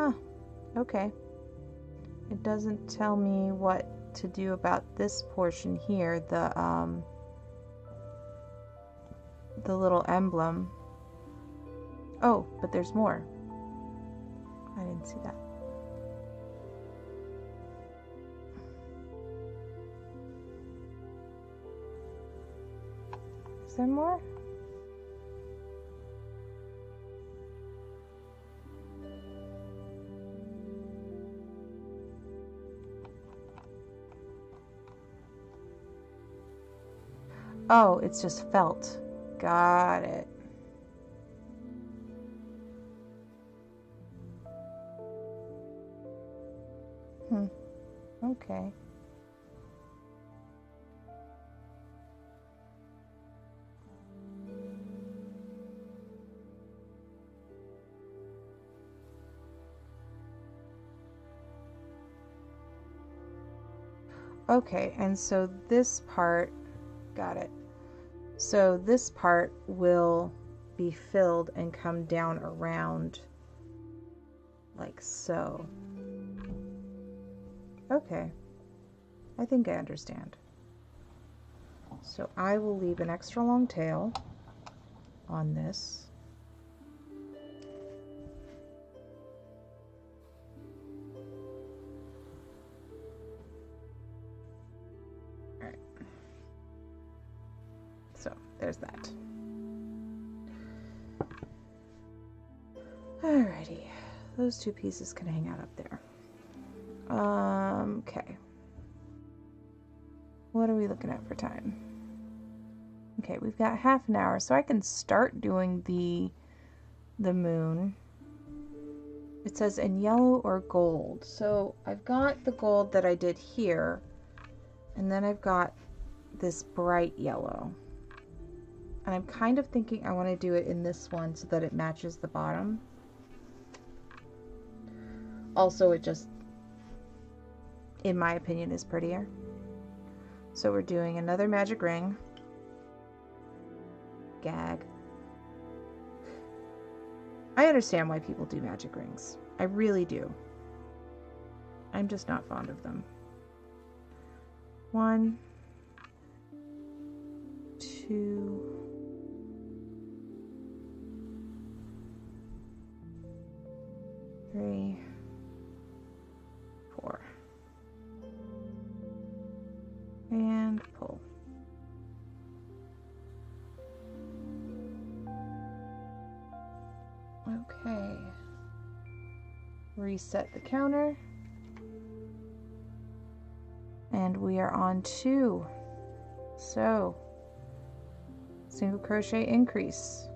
Huh. Okay. It doesn't tell me what to do about this portion here, the um the little emblem. Oh, but there's more. I didn't see that. Is there more? Oh, it's just felt. Got it. Hmm. Okay. Okay, and so this part, got it. So this part will be filled and come down around like so. Okay, I think I understand. So I will leave an extra long tail on this. Those two pieces can hang out up there. Um, okay. What are we looking at for time? Okay, we've got half an hour, so I can start doing the the moon. It says in yellow or gold. So I've got the gold that I did here, and then I've got this bright yellow. And I'm kind of thinking I want to do it in this one so that it matches the bottom. Also, it just, in my opinion, is prettier. So we're doing another magic ring. Gag. I understand why people do magic rings. I really do. I'm just not fond of them. One, two, three, And pull. Okay. Reset the counter. And we are on two. So, single crochet increase.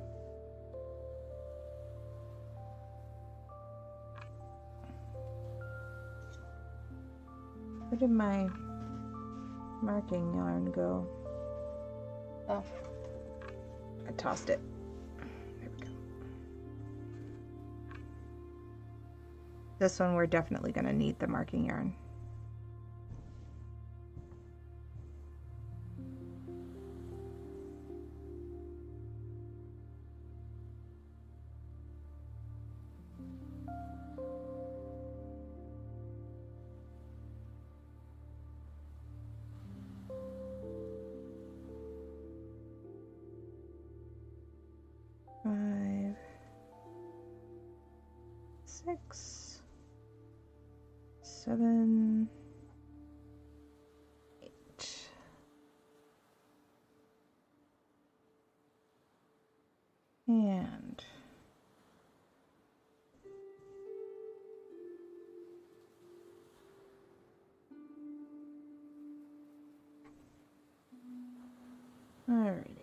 Where did my marking yarn go? Oh, I tossed it. There we go. This one we're definitely going to need the marking yarn. Six, seven, eight. And Alrighty.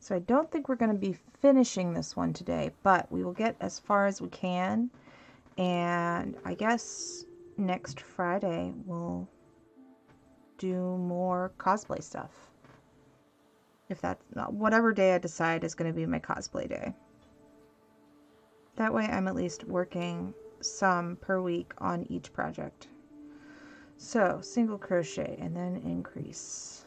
So I don't think we're going to be finishing this one today, but we will get as far as we can. And I guess next Friday we'll do more cosplay stuff. If that's not whatever day I decide is going to be my cosplay day. That way I'm at least working some per week on each project. So single crochet and then increase.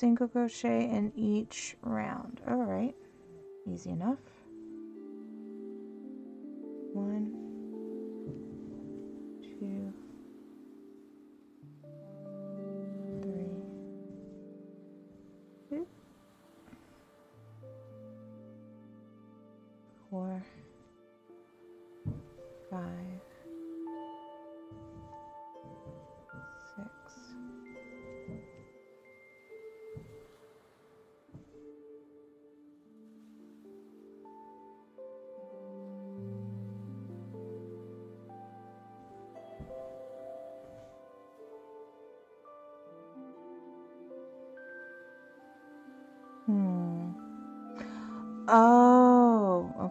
Single crochet in each round. Alright, easy enough. One,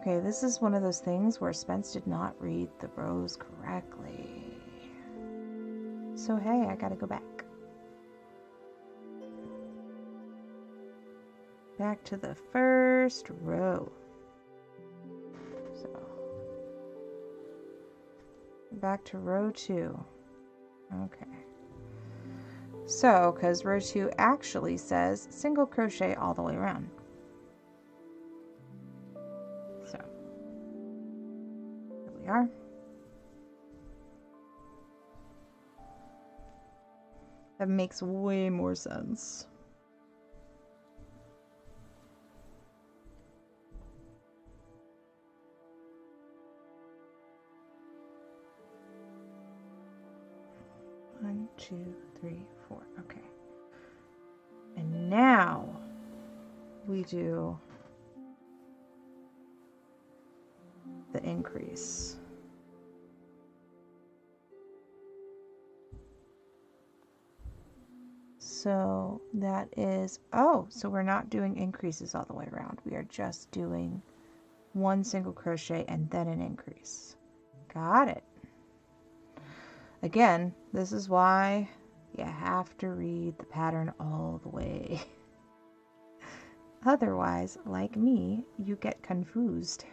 okay. This is one of those things where Spence did not read the rows correctly. So, hey, I gotta go back. Back to the first row. So, back to row two. Okay. So, because row two actually says single crochet all the way around. That makes way more sense. One, two, three, four. Okay. And now we do the increase. So that is, oh, so we're not doing increases all the way around. We are just doing one single crochet and then an increase. Got it. Again, this is why you have to read the pattern all the way. [laughs] Otherwise, like me, you get confused.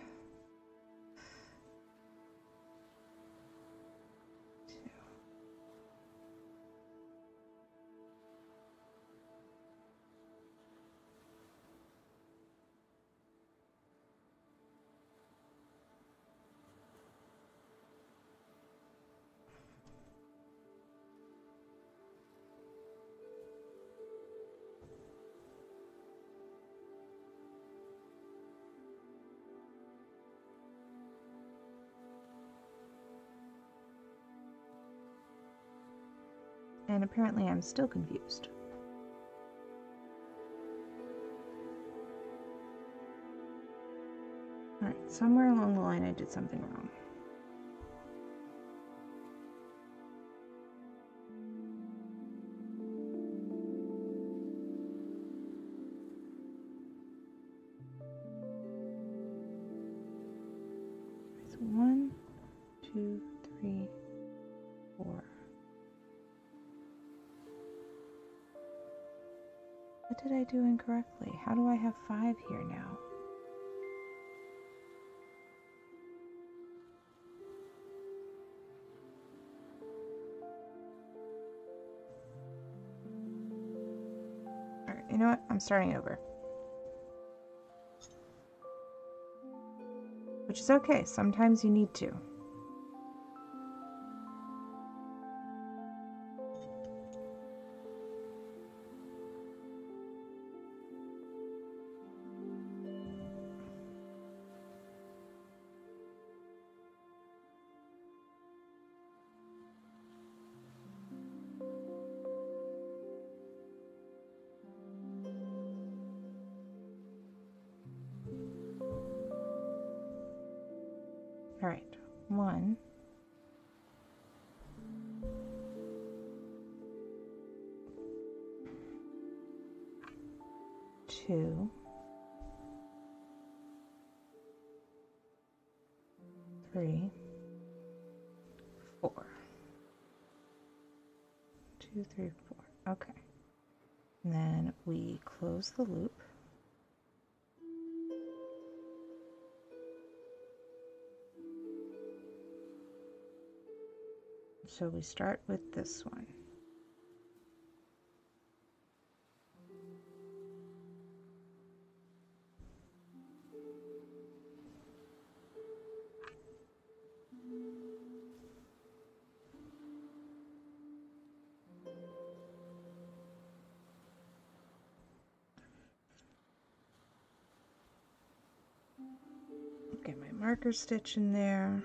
Apparently I'm still confused. Alright, somewhere along the line I did something wrong. How do I have five here now? Alright, you know what? I'm starting over. Which is okay. Sometimes you need to. Two, three, four. Okay. And then we close the loop. So we start with this one. Marker stitch in there.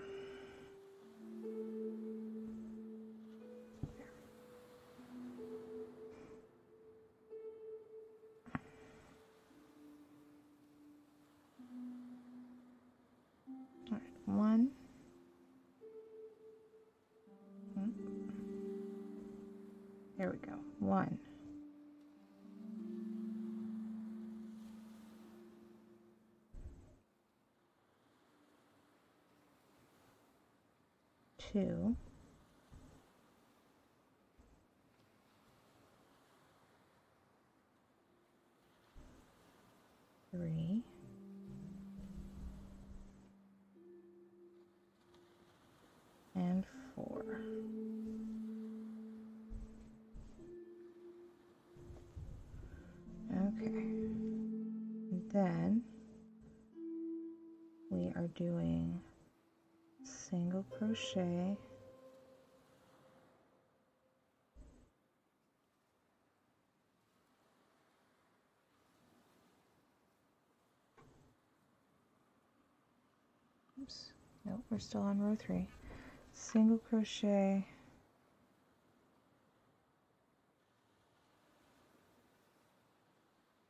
Two. Crochet oops. No we're still on row three. Single crochet.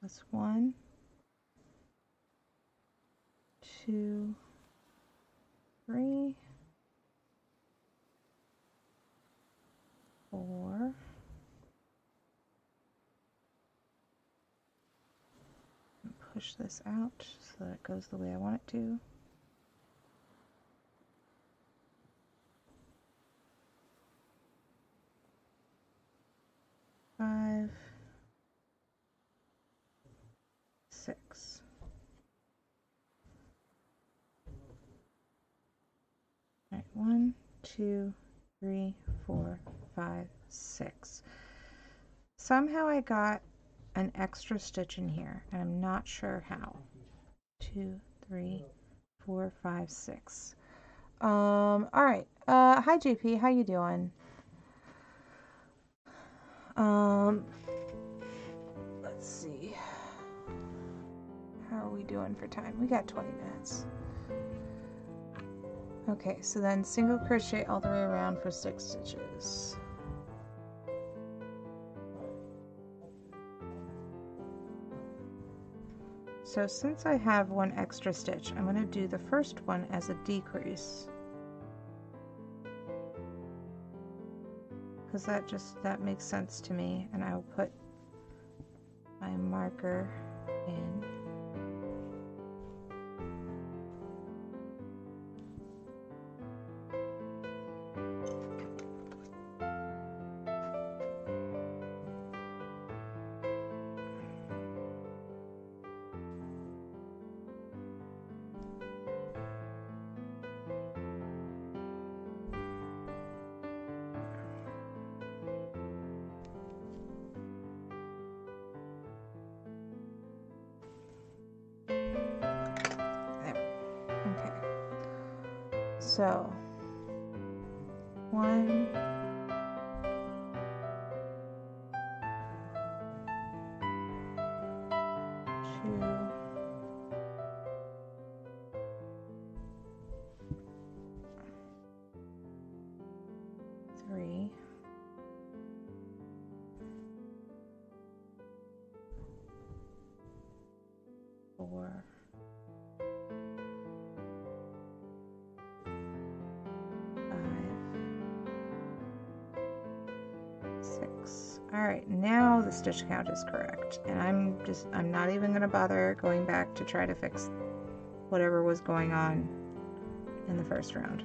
Plus one. Two. Three four. Push this out so that it goes the way I want it to. Five, six. All right, one, two, three, four, five, six. Somehow I got an extra stitch in here, and I'm not sure how. Two, three, four, five, six. Um, all right. Uh, hi JP, how you doing? Um, let's see. How are we doing for time? We got 20 minutes. Okay, so then single crochet all the way around for six stitches. So since I have one extra stitch, I'm going to do the first one as a decrease. because that just that makes sense to me and I will put my marker in stitch count is correct. And I'm just, I'm not even gonna bother going back to try to fix whatever was going on in the first round.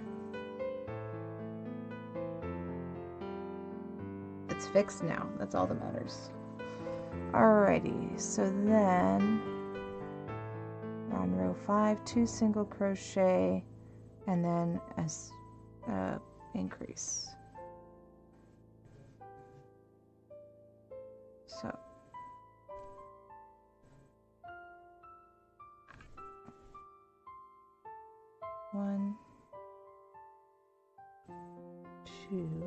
It's fixed now, that's all that matters. Alrighty, so then on row five, two single crochet, and then a uh, increase. One, two,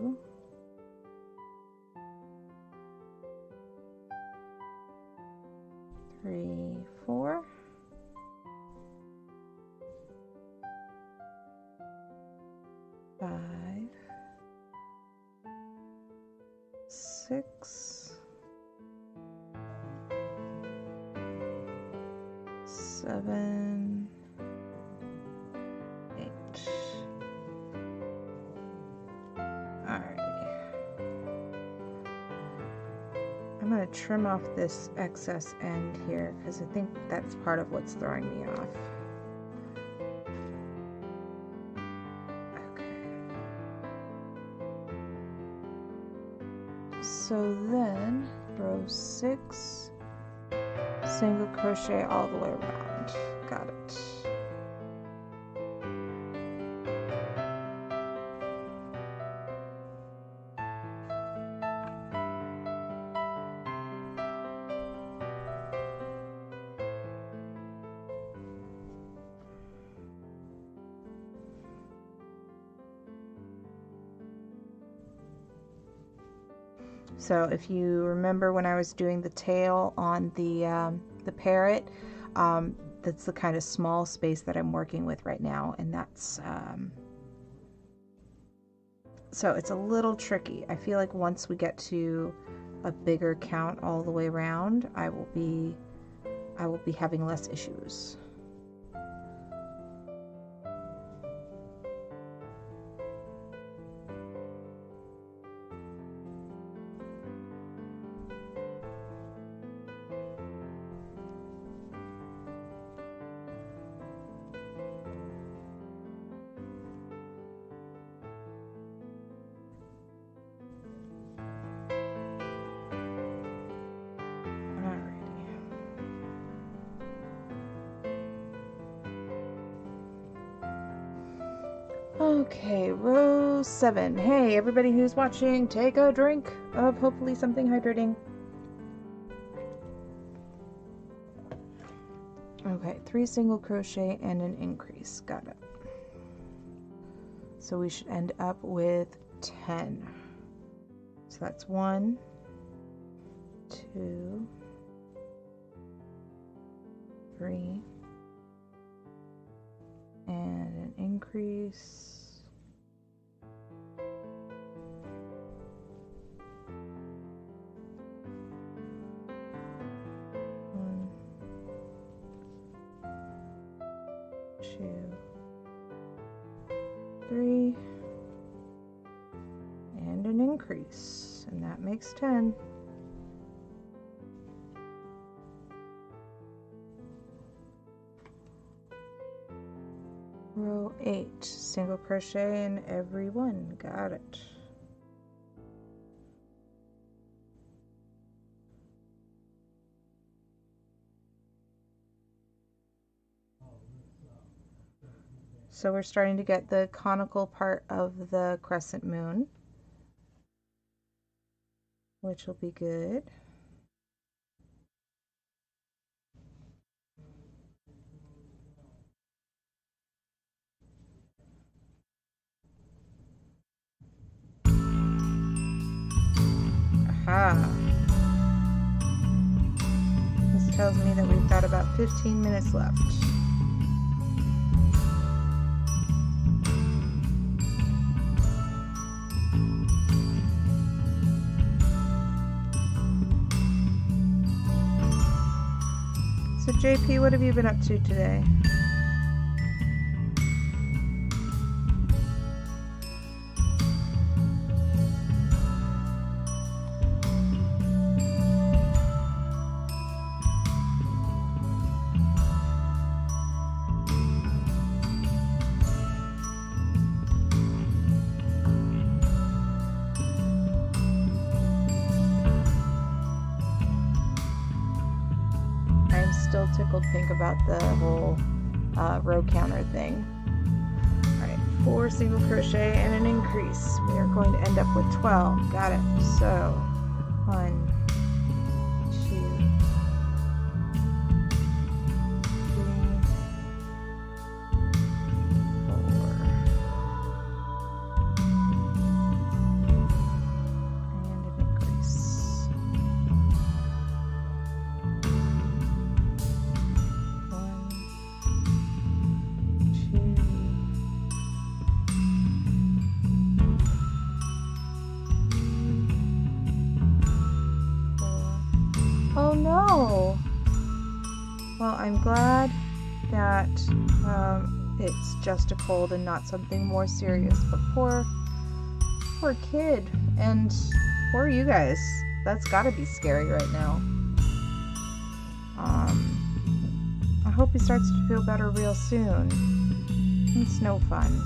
trim off this excess end here because I think that's part of what's throwing me off. So then row six, single crochet all the way around. So if you remember when I was doing the tail on the, um, the parrot, um, that's the kind of small space that I'm working with right now. And that's, um, so it's a little tricky. I feel like once we get to a bigger count all the way around, I will be, I will be having less issues. Seven. Hey, everybody who's watching, take a drink of hopefully something hydrating. Okay, three single crochet and an increase. Got it. So we should end up with 10. So that's one, two, three, and an increase. Crochet in every one got it. So we're starting to get the conical part of the crescent moon which will be good Aha. This tells me that we've got about 15 minutes left. So JP, what have you been up to today? Row counter thing. Alright, four single crochet and an increase. We are going to end up with 12. Got it. So, cold and not something more serious. But poor, poor kid, and poor you guys. That's gotta be scary right now. Um, I hope he starts to feel better real soon. It's no fun,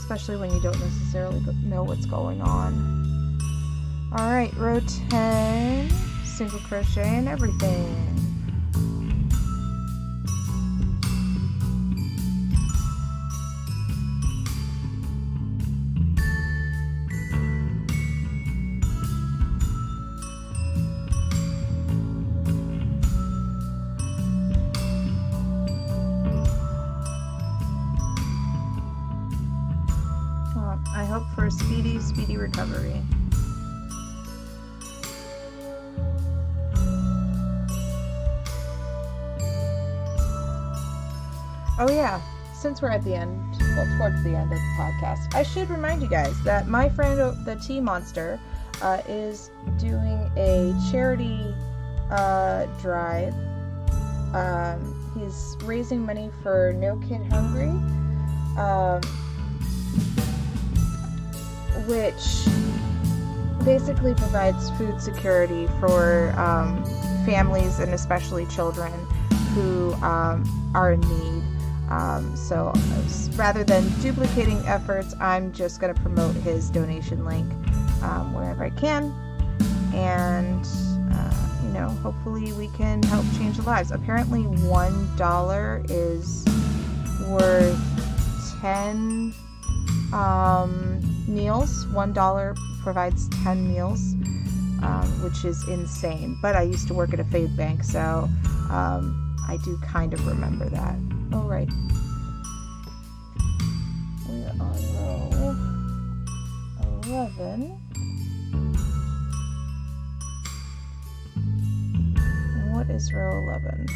especially when you don't necessarily know what's going on. Alright, row 10, single crochet and everything. Since we're at the end, well, towards the end of the podcast, I should remind you guys that my friend, the Tee Monster, uh, is doing a charity uh, drive. Um, he's raising money for No Kid Hungry, um, which basically provides food security for um, families and especially children who um, are in need. Um, so rather than duplicating efforts, I'm just going to promote his donation link um, wherever I can. And, uh, you know, hopefully we can help change lives. Apparently, $1 is worth 10 um, meals. $1 provides 10 meals, um, which is insane. But I used to work at a food bank, so um, I do kind of remember that. All right. We are on row 11. And what is row 11?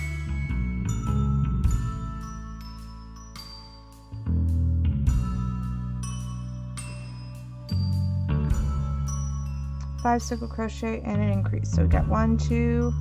five single crochet and an increase so we got one two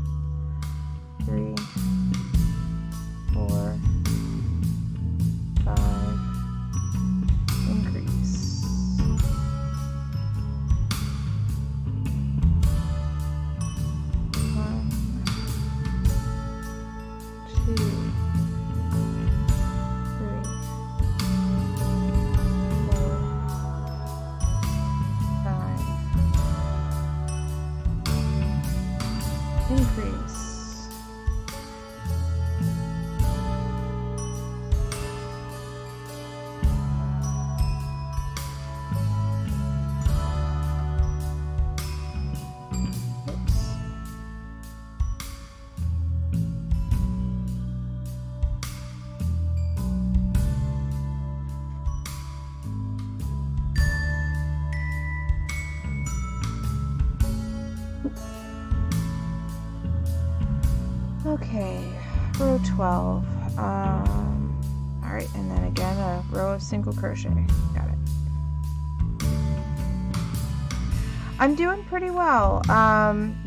pretty well. Um,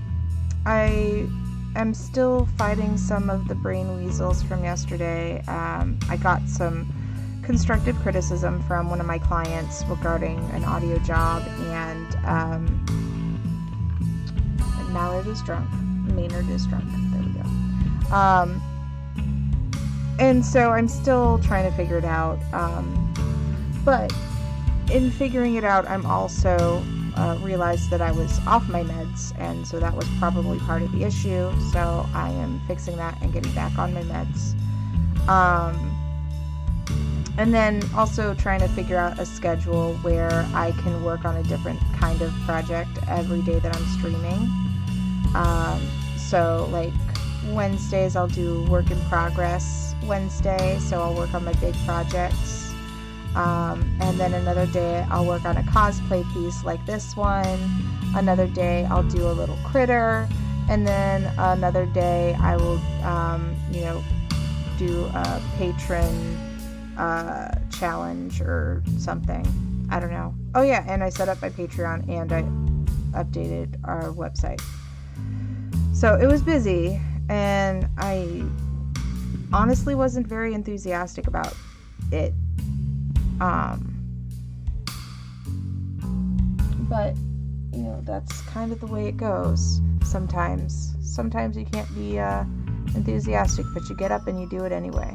I am still fighting some of the brain weasels from yesterday. Um, I got some constructive criticism from one of my clients regarding an audio job, and, um, Mallard is drunk. Maynard is drunk. There we go. Um, and so I'm still trying to figure it out. Um, but in figuring it out, I'm also uh, realized that I was off my meds, and so that was probably part of the issue. So I am fixing that and getting back on my meds. Um, and then also trying to figure out a schedule where I can work on a different kind of project every day that I'm streaming. Um, so, like Wednesdays, I'll do work in progress Wednesday, so I'll work on my big projects. Um, and then another day, I'll work on a cosplay piece like this one. Another day, I'll do a little critter. And then another day, I will, um, you know, do a patron uh, challenge or something. I don't know. Oh, yeah, and I set up my Patreon and I updated our website. So it was busy, and I honestly wasn't very enthusiastic about it. Um, but, you know, that's kind of the way it goes sometimes. Sometimes you can't be uh, enthusiastic, but you get up and you do it anyway.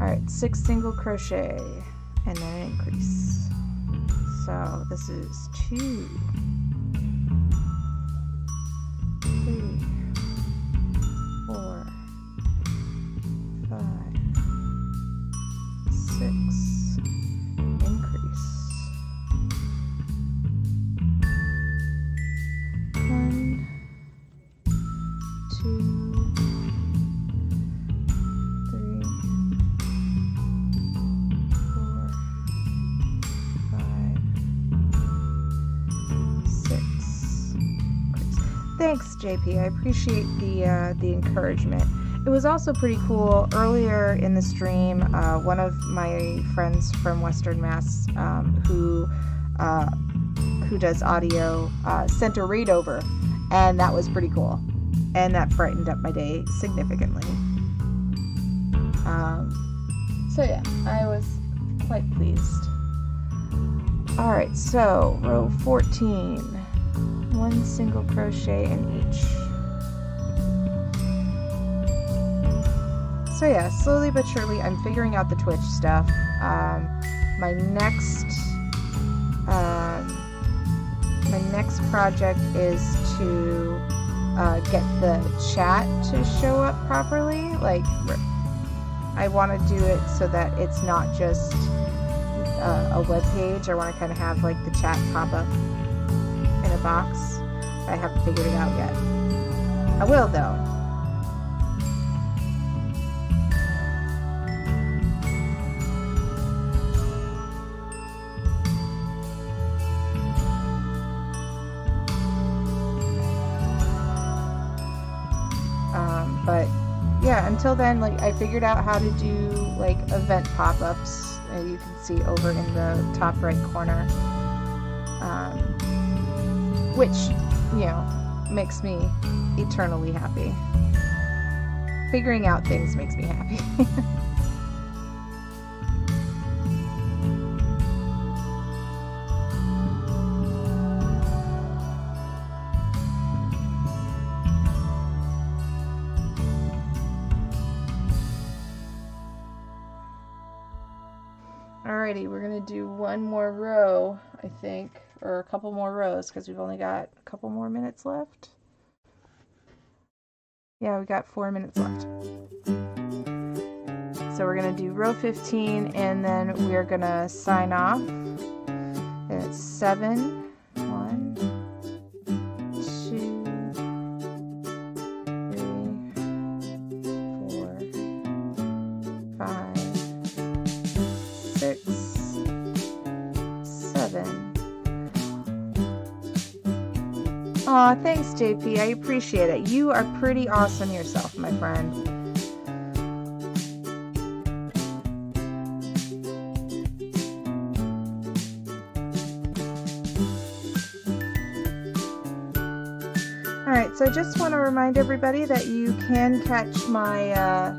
Alright, six single crochet and then increase. So this is two, three, JP. I appreciate the uh, the encouragement. it was also pretty cool. Earlier in the stream, uh, one of my friends from Western Mass um, who uh, who does audio uh, sent a read over, and that was pretty cool, and that brightened up my day significantly. Um, so yeah, I was quite pleased. All right, so row 14, one single crochet in each. So yeah, slowly but surely, I'm figuring out the Twitch stuff. Um, my next, um, my next project is to uh, get the chat to show up properly. Like, I want to do it so that it's not just uh, a web page. I want to kind of have like the chat pop up box. I haven't figured it out yet. I will though. Um, but yeah, until then, like I figured out how to do like event pop-ups. You can see over in the top right corner, um, which you know makes me eternally happy. Figuring out things makes me happy. [laughs] Alrighty, we're gonna do one more row, I think, or a couple more rows because we've only got a couple more minutes left. Yeah, we got four minutes left. So we're gonna do row 15 and then we're gonna sign off. It's seven, one, Aw, thanks, JP. I appreciate it. You are pretty awesome yourself, my friend. Alright, so I just want to remind everybody that you can catch my, uh,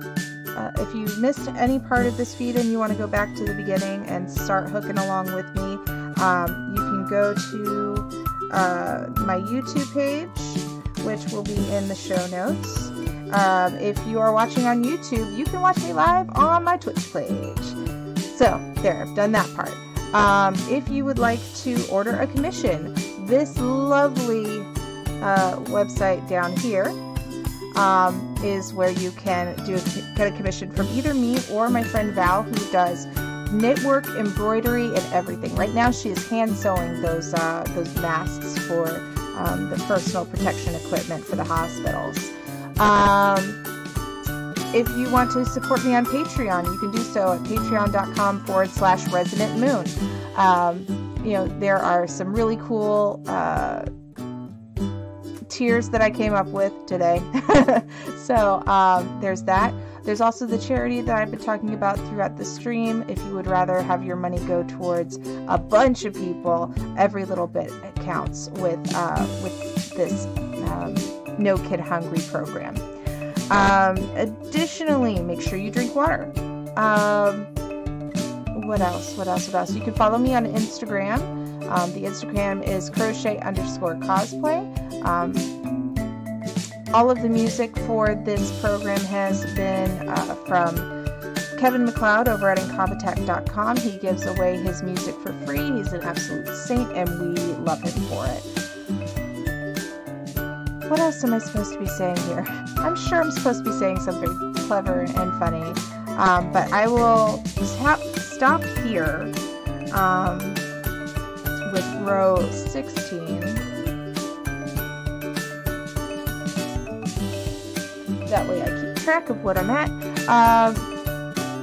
uh, if you missed any part of this feed and you want to go back to the beginning and start hooking along with me, um, you can go to uh, my YouTube page, which will be in the show notes. Um, if you are watching on YouTube, you can watch me live on my Twitch page. So, there, I've done that part. Um, if you would like to order a commission, this lovely uh, website down here um, is where you can do a, get a commission from either me or my friend Val, who does knitwork, embroidery, and everything. Right now, she is hand sewing those uh, those masks for um, the personal protection equipment for the hospitals. Um, if you want to support me on Patreon, you can do so at patreon.com forward slash resonant moon. Um, you know, there are some really cool uh, tiers that I came up with today. [laughs] so um, there's that. There's also the charity that I've been talking about throughout the stream. If you would rather have your money go towards a bunch of people, every little bit counts with uh, with this um, No Kid Hungry program. Um, additionally, make sure you drink water. Um, what else? What else? What else? You can follow me on Instagram. Um, the Instagram is crochet underscore cosplay. Um, all of the music for this program has been uh, from Kevin McLeod over at Incompetech.com. He gives away his music for free. He's an absolute saint, and we love him for it. What else am I supposed to be saying here? [laughs] I'm sure I'm supposed to be saying something clever and funny, um, but I will stop here um, with row 16. That way I keep track of what I'm at. Um,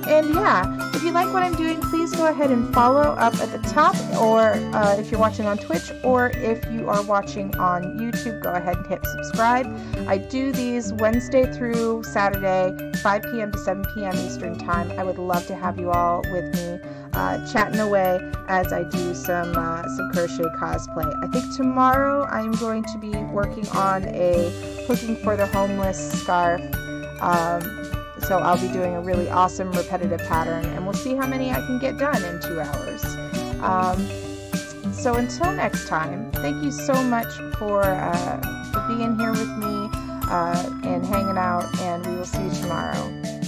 and yeah, if you like what I'm doing, please go ahead and follow up at the top, or uh, if you're watching on Twitch, or if you are watching on YouTube, go ahead and hit subscribe. I do these Wednesday through Saturday, 5 p.m. to 7 p.m. Eastern Time. I would love to have you all with me. Uh, chatting away as I do some uh, some crochet cosplay. I think tomorrow I'm going to be working on a looking for the homeless scarf. Um, so I'll be doing a really awesome repetitive pattern and we'll see how many I can get done in two hours. Um, so until next time, thank you so much for, uh, for being here with me uh, and hanging out and we will see you tomorrow.